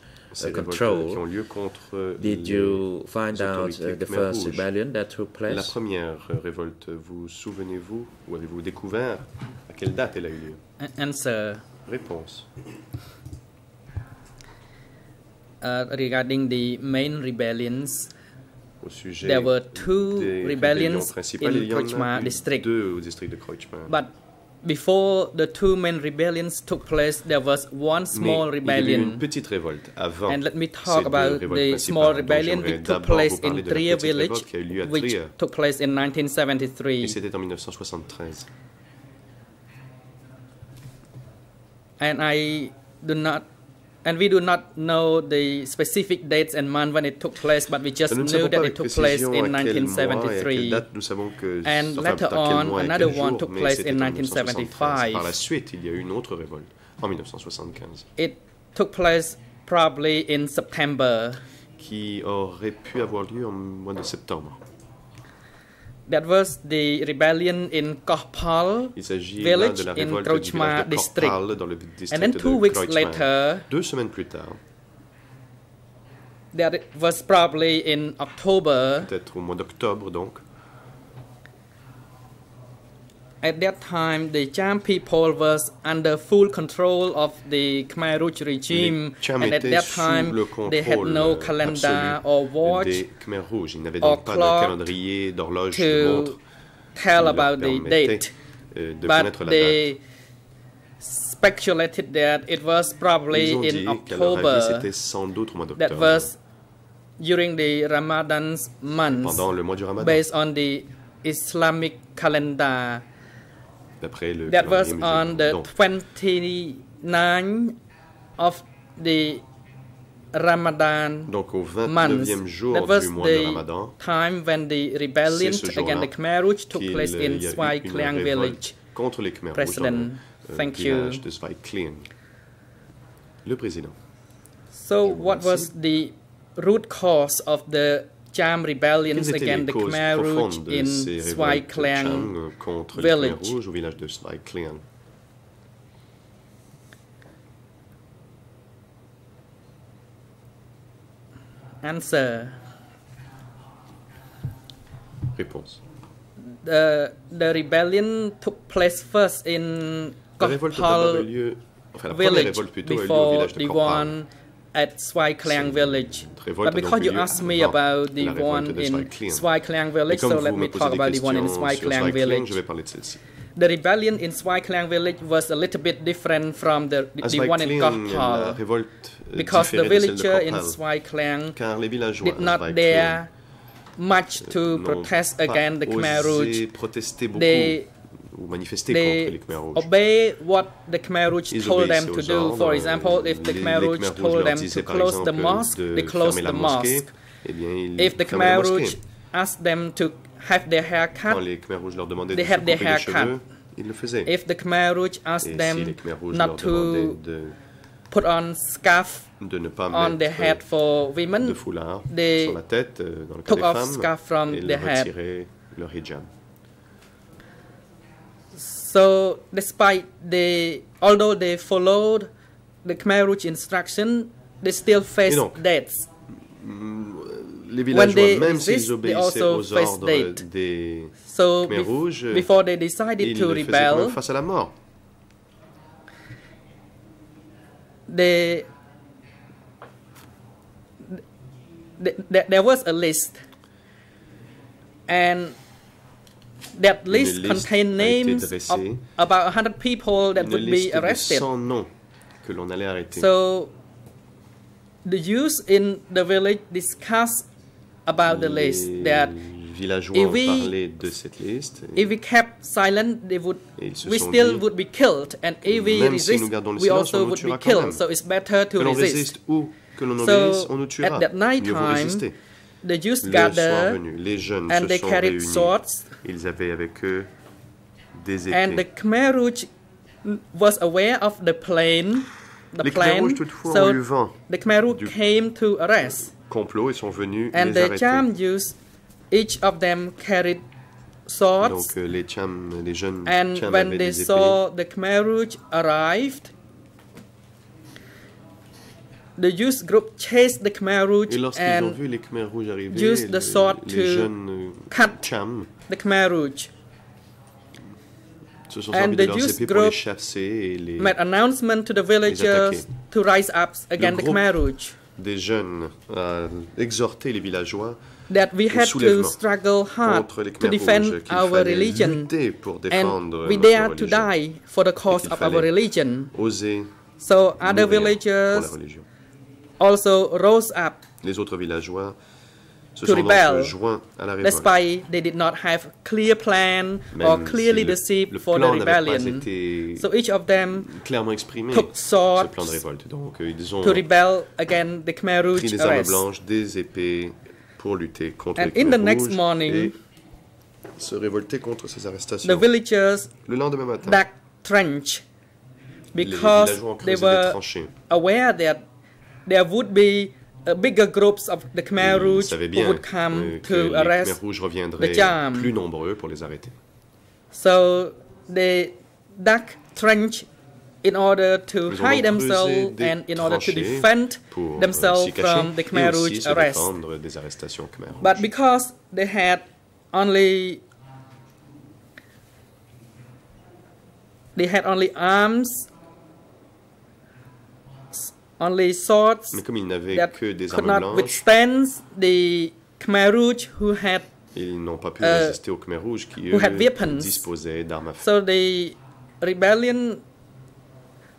uh, control? qui ont lieu contre Did you find out uh, the first Rouges. rebellion that took place? La place? première révolte, vous souvenez-vous ou avez-vous découvert à quelle date elle a eu lieu Answer. Réponse. Uh, regarding the main rebellions, Au sujet there were two des rebellions principales, in il y en a district. deux au district de. But before the two main rebellions took place, there was one small Mais il y a eu rebellion. une petite révolte avant And let me talk about the small rebellion which took place in Trea village, révolte qui a eu lieu à which Trea. took place in Et 1973. c'était en 1973. And I do not, and we do not know the specific dates and month when it took place, but we just knew that it took place in à quel mois et à quelle 1973. date nous savons que And later on, another one took place in 1975. Par la suite, il y a eu une autre révolte en 1975 It took place probably in September. qui aurait pu avoir lieu en mois de septembre. That was the rebellion in Kohpal Il s'agit là village de la in Krochma de district. Dans le district And then de two weeks Kreutzmann. later, Deux semaines plus tard, that was probably in October. peut-être au mois d'octobre donc, At that time, the Cham people was under full control of the Khmer Rouge regime, and at that time they had no euh, calendar or watch des Khmer Rouges. Ils or clock calendrier, d'horloge, de montre to tell about the date. euh, but connaître la date. they speculated that it was probably Ils ont dit in qu'à leur avis, October. sans au mois That was during the Ramadan's month, pendant le mois du Ramadan, based on the Islamic calendar. D'après le That was on the Donc, 29th of the Ramadan donc au month. 29e jour That was du mois de the Ramadan, time when the rebellion ce against the Khmer Rouge took place in Svay Khleang village. contre les Khmer President, le euh, thank you. de Svay Khleang. Le président. So, what was the root cause of the Cham rebellions against the Khmer Rouge in Swai révoltes Kliang Cham contre les Khmer village? Village de Svay Khleang Answer. Réponse. The, the rebellion took place first in La révolte a d'abord eu Koh Phal lieu, enfin village révolte plutôt a eu lieu au before village de the Korpal. one at Svay Khleang village. But because you asked me about the one in. Svay Khleang Et village, so let me talk about the one in Swai sur Kliang Svay Khleang, village. je vais parler de celle-ci. The rebellion in Svay Khleang village was a little bit different from the, the one in Klien, la Koh Phal. révolte euh, because the différait de villager in Svay Khleang car les villageois did not dare much to euh, protest against the Khmer Rouge. osé protester beaucoup They, ou manifester contre they les Khmer Rouges. obey what the Khmer Rouge Ils told them to do. For example, if the Khmer Rouge told them to close the mosque, they closed the mosque. eh bien, ils If the Khmer. Rouge asked them to have their hair Quand cut, les Khmer Rouges leur demandaient they de se had their couper les hair cheveux, cut. ils le faisaient. if the Khmer Rouge asked Et si them les Khmer Rouges not leur demandaient to de, put on scarf de ne pas on their head for de women, foulard they sur la tête, euh, dans le cas took des off femmes, scarf from et their head. leur hijab. So, despite they, although they followed the Khmer Rouge instruction, they still faced deaths. Mm, les When villageois, they même s'ils they obéissaient also aux ordres death. des So, Khmer Rouges, before they decided ils to quand même rebel, face à la mort. they, th- th- there was a list, and that list contained names of about 100 people that would be arrested. que allait arrêter. So the youth in the village discussed about the list that villageois if ont we- parlé de cette liste. if we kept silent, they would Et ils se we still dit, would be killed, and if we si resist, gardons le we also would be killed. So it's better to resist. résiste ou que l'on So, on nous tuera. at that night Mieux time. The youth gathered venu, les jeunes and se they sont carried réunis. swords, Ils avaient avec eux des and the. Khmer Rouge was aware of the plane, the Les Khmer plan. Rouges, toutefois, so ont eu vent the Khmer Rouge du came to arrest. complot et sont venus And les the. Cham youth, each of them carried swords. Donc euh, les Cham, les jeunes And Cham when avaient they des épées. saw the Khmer Rouge arrived, the youth group chased the Khmer Rouge Et lorsqu'ils ont and vu les Khmer Rouges arriver, used the sword les to jeunes euh, cut Cham the Khmer Rouge. se sont And servis de the leurs youth épées pour les group chasser et les Made announcement to the villagers to rise up against the Khmer Rouge. des jeunes à exhorter les villageois That we had to struggle hard to defend our religion. lutter pour défendre And we dare to die for the cause of our religion. So other villagers. Also rose up Les autres villageois se to sont rebel, donc joints à la révolte. they did not have clear plan or Même clear si leadership le for the plan n'avait pas rebellion. été So each of them clairement exprimé, took ce plan de révolte. Donc euh, ils ont to rebel against the Khmer pris Rouge des armes arrest. blanches, des épées pour lutter contre And les in the next Rouges morning, et se révolter contre ces arrestations. The villagers Le lendemain matin, dug trench les because villageois ont they creusé des were tranchées. aware that there would be uh, bigger groups of the Khmer Rouge who would come to arrest the Cham. plus nombreux pour les arrêter. So they dug trench in order to hide themselves and in order to defend euh, themselves from the Khmer Rouge arrest. Khmer Rouges. But because they had only they had only arms, only swords Mais comme ils n'avaient that que des could armes not blanches, withstand the Khmer Rouge who had Ils n'ont pas pu uh, résister aux Khmer rouges qui, who had eux, weapons. disposaient d'armes à feu. So the rebellion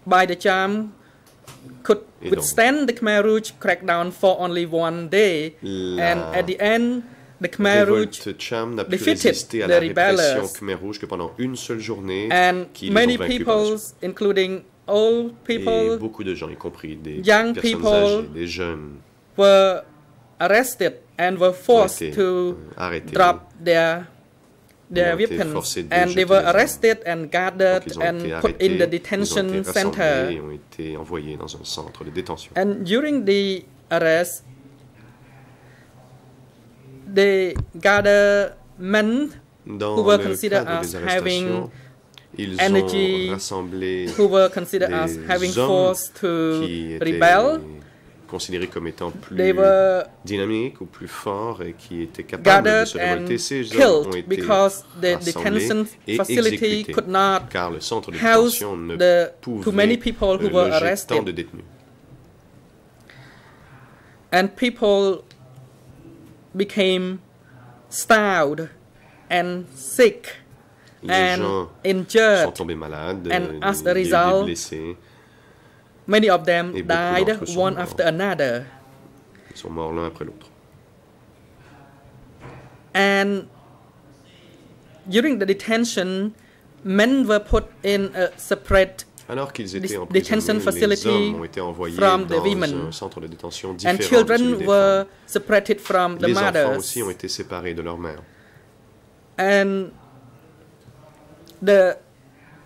by the Cham could donc, withstand the Khmer Rouge crackdown for only one day, and at the end, the Khmer Rouge révolte Cham n'a pu defeated the la répression rebellers. Khmer rouge que pendant une seule journée, and many people, including old Et people, beaucoup de gens, y compris des young personnes people, âgées, des jeunes, were arrested and were forced été, to euh, arrêtés. drop their their weapons, and they were arrested and gathered Donc, ils ont and été put in the detention center. et ont été envoyés dans un centre de détention. And during the arrest, they gather men Dans who were considered as having ils energy, ont rassemblé who were considered as having force to rebel. considérés comme étant plus They were dynamiques ou plus forts et qui étaient capables de se and révolter. Ces hommes ont killed été because the detention et facility could not car le centre de house détention ne the pouvait too many people who were arrested. tant de détenus. and people became starved and sick Les and gens sont tombés malades, And euh, as a a eu des result, blessés, Many of them Et died d'entre eux sont one morts. after another. ils sont morts l'un après l'autre. And during the detention, men were put in a separate Alors qu'ils étaient detention prison, les facility hommes ont été envoyés from the dans women. un centre de détention and différent de children were separated from the Les enfants mothers. aussi ont été séparés de leur mère. And the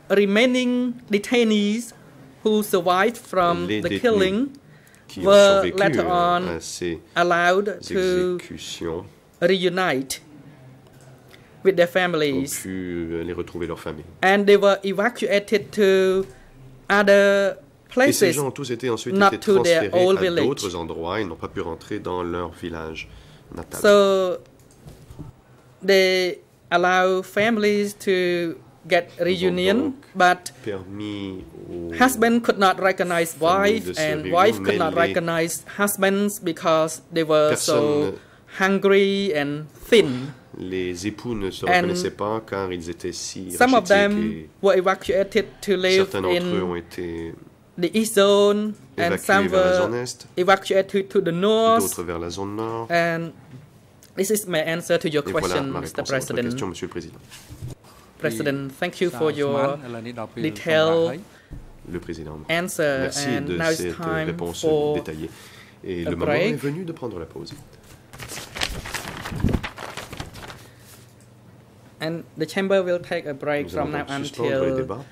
remaining detainees who survived from Les the killing were later euh, on allowed to reunite with their ont families. euh. And they were evacuated to other Et ces places, gens ont tous été ensuite not été to their transférés old à village. d'autres endroits. Ils n'ont pas pu rentrer dans leur village natal. So they allow families to get reunion, but husband could not recognize wife and wife could not recognize husbands because they were so hungry and thin. Les époux ne se reconnaissaient pas car ils étaient si Some of them were evacuated to live certains d'entre eux ont in the east zone and some were evacuated to, the north. vers la zone nord. And this is my answer to your voilà question, ma Mr. réponse à votre President. President, thank you for your detailed answer. Merci and de now it's time for détaillée. Et le break. moment est venu de prendre la pause. And the chamber will take a break Nous from now until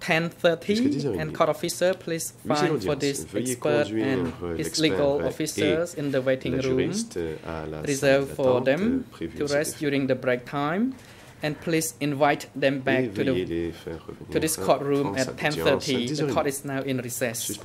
10.30 and court officer, please find for this expert and his legal officers in the waiting room reserved for them to rest during the break time. And please invite them back to the les faire revenir to this courtroom at salle d'audience à 10:30. The court is now in recess.